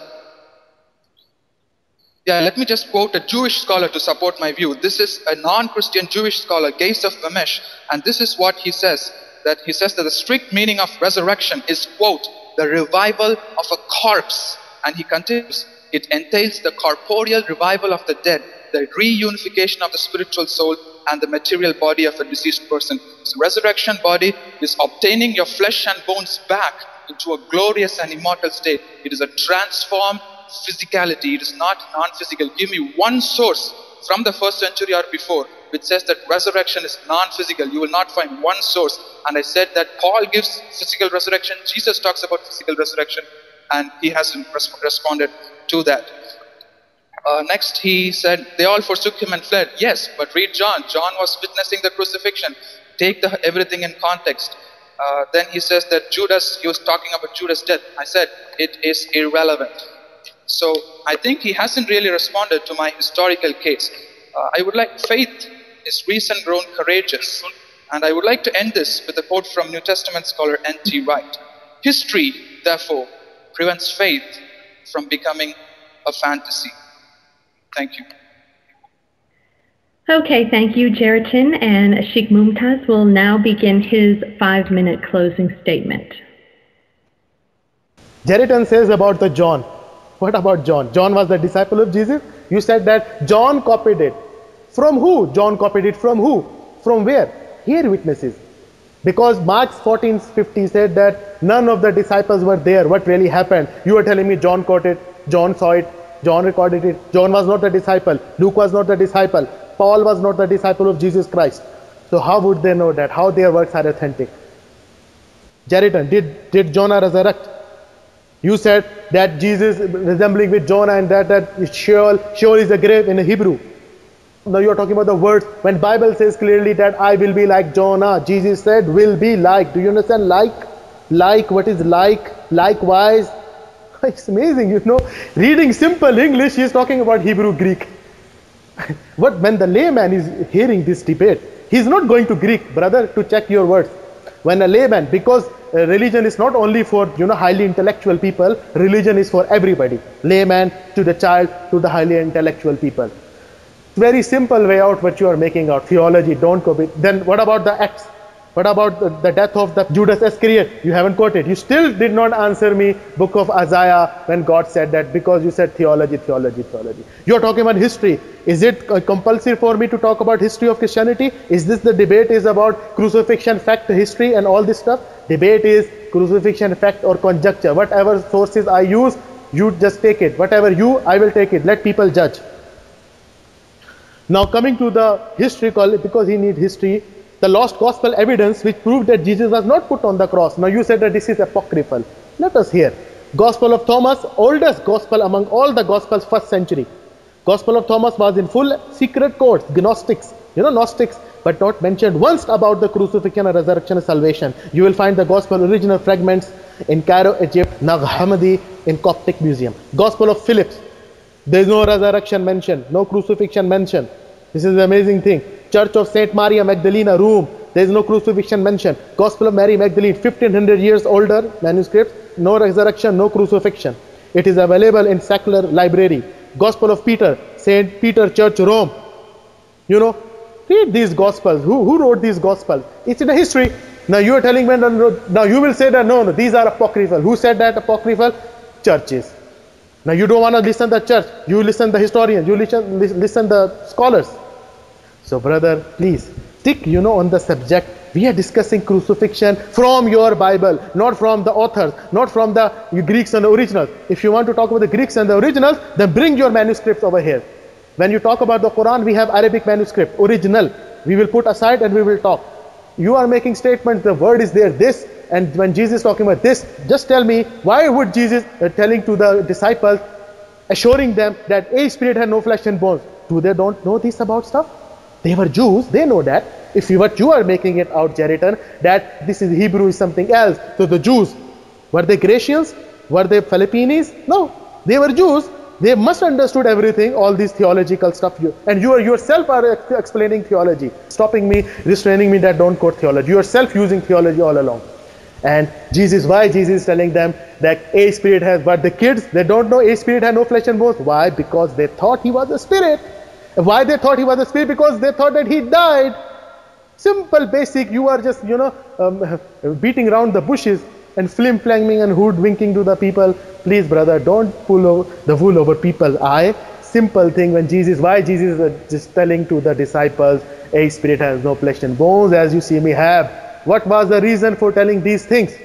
yeah, let me just quote a Jewish scholar to support my view. This is a non-Christian Jewish scholar, Geza Vermes, and this is what he says. That he says that the strict meaning of resurrection is, quote, the revival of a corpse. And he continues, it entails the corporeal revival of the dead, the reunification of the spiritual soul and the material body of a deceased person. So resurrection body is obtaining your flesh and bones back into a glorious and immortal state. It is a transformed physicality, it is not non physical. Give me one source from the first century or before which says that resurrection is non physical. You will not find one source. And I said that Paul gives physical resurrection, Jesus talks about physical resurrection, and he hasn't res- responded to that. Uh, next, he said, They all forsook him and fled. Yes, but read John. John was witnessing the crucifixion. Take the, everything in context. Uh, then he says that Judas, he was talking about Judas' death. I said, It is irrelevant. So I think he hasn't really responded to my historical case. Uh, I would like faith is reason grown courageous. And I would like to end this with a quote from New Testament scholar N.T. Wright. History, therefore, prevents faith from becoming a fantasy. Thank you. Okay, thank you, Jerriton. And Sheikh Mumtaz will now begin his five minute closing statement. Jerriton says about the John, what about John? John was the disciple of Jesus. You said that John copied it. From who? John copied it from who? From where? Here witnesses. Because Mark 14:50 said that none of the disciples were there. What really happened? You are telling me John caught it, John saw it, John recorded it. John was not the disciple. Luke was not the disciple. Paul was not the disciple of Jesus Christ. So how would they know that? How their works are authentic? Jerriton, did, did Jonah resurrect? You said that Jesus resembling with Jonah and that, that Sheol, Sheol is a grave in Hebrew. Now you are talking about the words when Bible says clearly that I will be like Jonah. Jesus said will be like. Do you understand like? Like what is like? Likewise, it's amazing, you know, reading simple English, he's talking about Hebrew Greek. but when the layman is hearing this debate, he's not going to Greek, brother, to check your words. When a layman, because uh, religion is not only for you know highly intellectual people, religion is for everybody. Layman to the child to the highly intellectual people. Very simple way out what you are making out. Theology, don't copy. Then what about the acts? What about the, death of the Judas Iscariot? You haven't quoted. You still did not answer me book of Isaiah when God said that because you said theology, theology, theology. You're talking about history. Is it compulsory for me to talk about history of Christianity? Is this the debate is about crucifixion, fact, history and all this stuff? Debate is crucifixion, fact or conjecture. Whatever sources I use, you just take it. Whatever you, I will take it. Let people judge. Now coming to the history, because he need history, the lost gospel evidence which proved that Jesus was not put on the cross. Now you said that this is apocryphal. Let us hear. Gospel of Thomas, oldest gospel among all the gospels, first century. Gospel of Thomas was in full secret codes, Gnostics, you know, Gnostics, but not mentioned once about the crucifixion and resurrection and salvation. You will find the gospel original fragments in Cairo, Egypt, Nag Hammadi in Coptic Museum. Gospel of Philip, there is no resurrection mentioned, no crucifixion mentioned. This is the amazing thing. Church of Saint Maria Magdalena, Rome. There is no crucifixion mentioned. Gospel of Mary Magdalene, 1500 years older manuscripts, No resurrection, no crucifixion. It is available in secular library. Gospel of Peter, Saint Peter Church, Rome. You know, read these Gospels. Who, who wrote these Gospels? It's in the history. Now you are telling me, now you will say that no, no, these are apocryphal. Who said that apocryphal? Churches. Now you don't want to listen to the church. You listen to the historians. You listen, listen the scholars. So brother, please stick, you know, on the subject. We are discussing crucifixion from your Bible, not from the authors, not from the Greeks and the originals. If you want to talk about the Greeks and the originals, then bring your manuscripts over here. When you talk about the Quran, we have Arabic manuscript, original. We will put aside and we will talk. You are making statements, the word is there, this, and when Jesus is talking about this, just tell me, why would Jesus uh, telling to the disciples, assuring them that a spirit had no flesh and bones? Do they don't know this about stuff? They were Jews, they know that. If you, what you are making it out, Jerriton, that this is Hebrew is something else. So the Jews, were they Grecians? Were they Filipinos? No, they were Jews. They must understood everything, all this theological stuff. You, and you are yourself are explaining theology, stopping me, restraining me that don't quote theology. You yourself using theology all along. And Jesus, why Jesus is telling them that a spirit has, but the kids, they don't know a spirit has no flesh and bones. Why? Because they thought he was a spirit. Why they thought he was a spirit? Because they thought that he died. Simple, basic. You are just, you know, um, beating around the bushes and flim-flaming and hoodwinking to the people. Please, brother, don't pull the wool over people. I Simple thing when Jesus, why Jesus is just telling to the disciples, a spirit has no flesh and bones as you see me have. What was the reason for telling these things?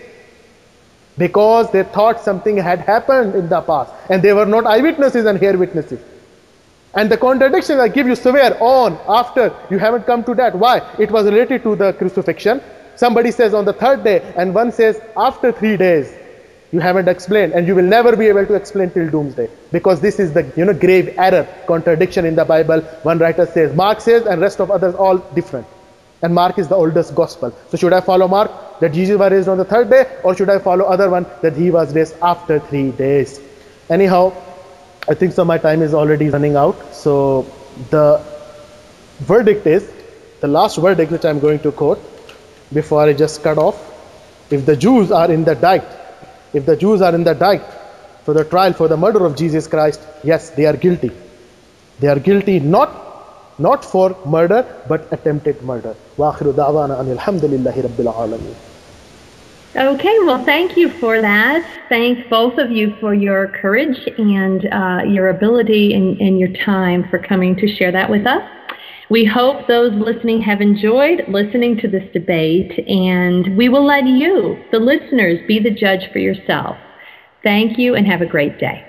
Because they thought something had happened in the past and they were not eyewitnesses and hear witnesses. And the contradiction I give you swear on after you haven't come to that. Why? It was related to the crucifixion. Somebody says on the third day, and one says after three days. You haven't explained, and you will never be able to explain till doomsday because this is the you know grave error, contradiction in the Bible. One writer says Mark says, and rest of others all different. And Mark is the oldest gospel. So should I follow Mark that Jesus was raised on the third day, or should I follow other one that he was raised after three days? Anyhow, I think so my time is already running out. So the verdict is, the last verdict which I'm going to quote before I just cut off. If the Jews are in the indicted, if the Jews are in the indicted for the trial for the murder of Jesus Christ, yes, they are guilty. They are guilty not not for murder but attempted murder. وآخر دعوانا أن الحمد لله رب العالمين. Okay, well, thank you for that. Thank both of you for your courage and uh, your ability and, and your time for coming to share that with us. We hope those listening have enjoyed listening to this debate, and we will let you, the listeners, be the judge for yourself. Thank you and have a great day.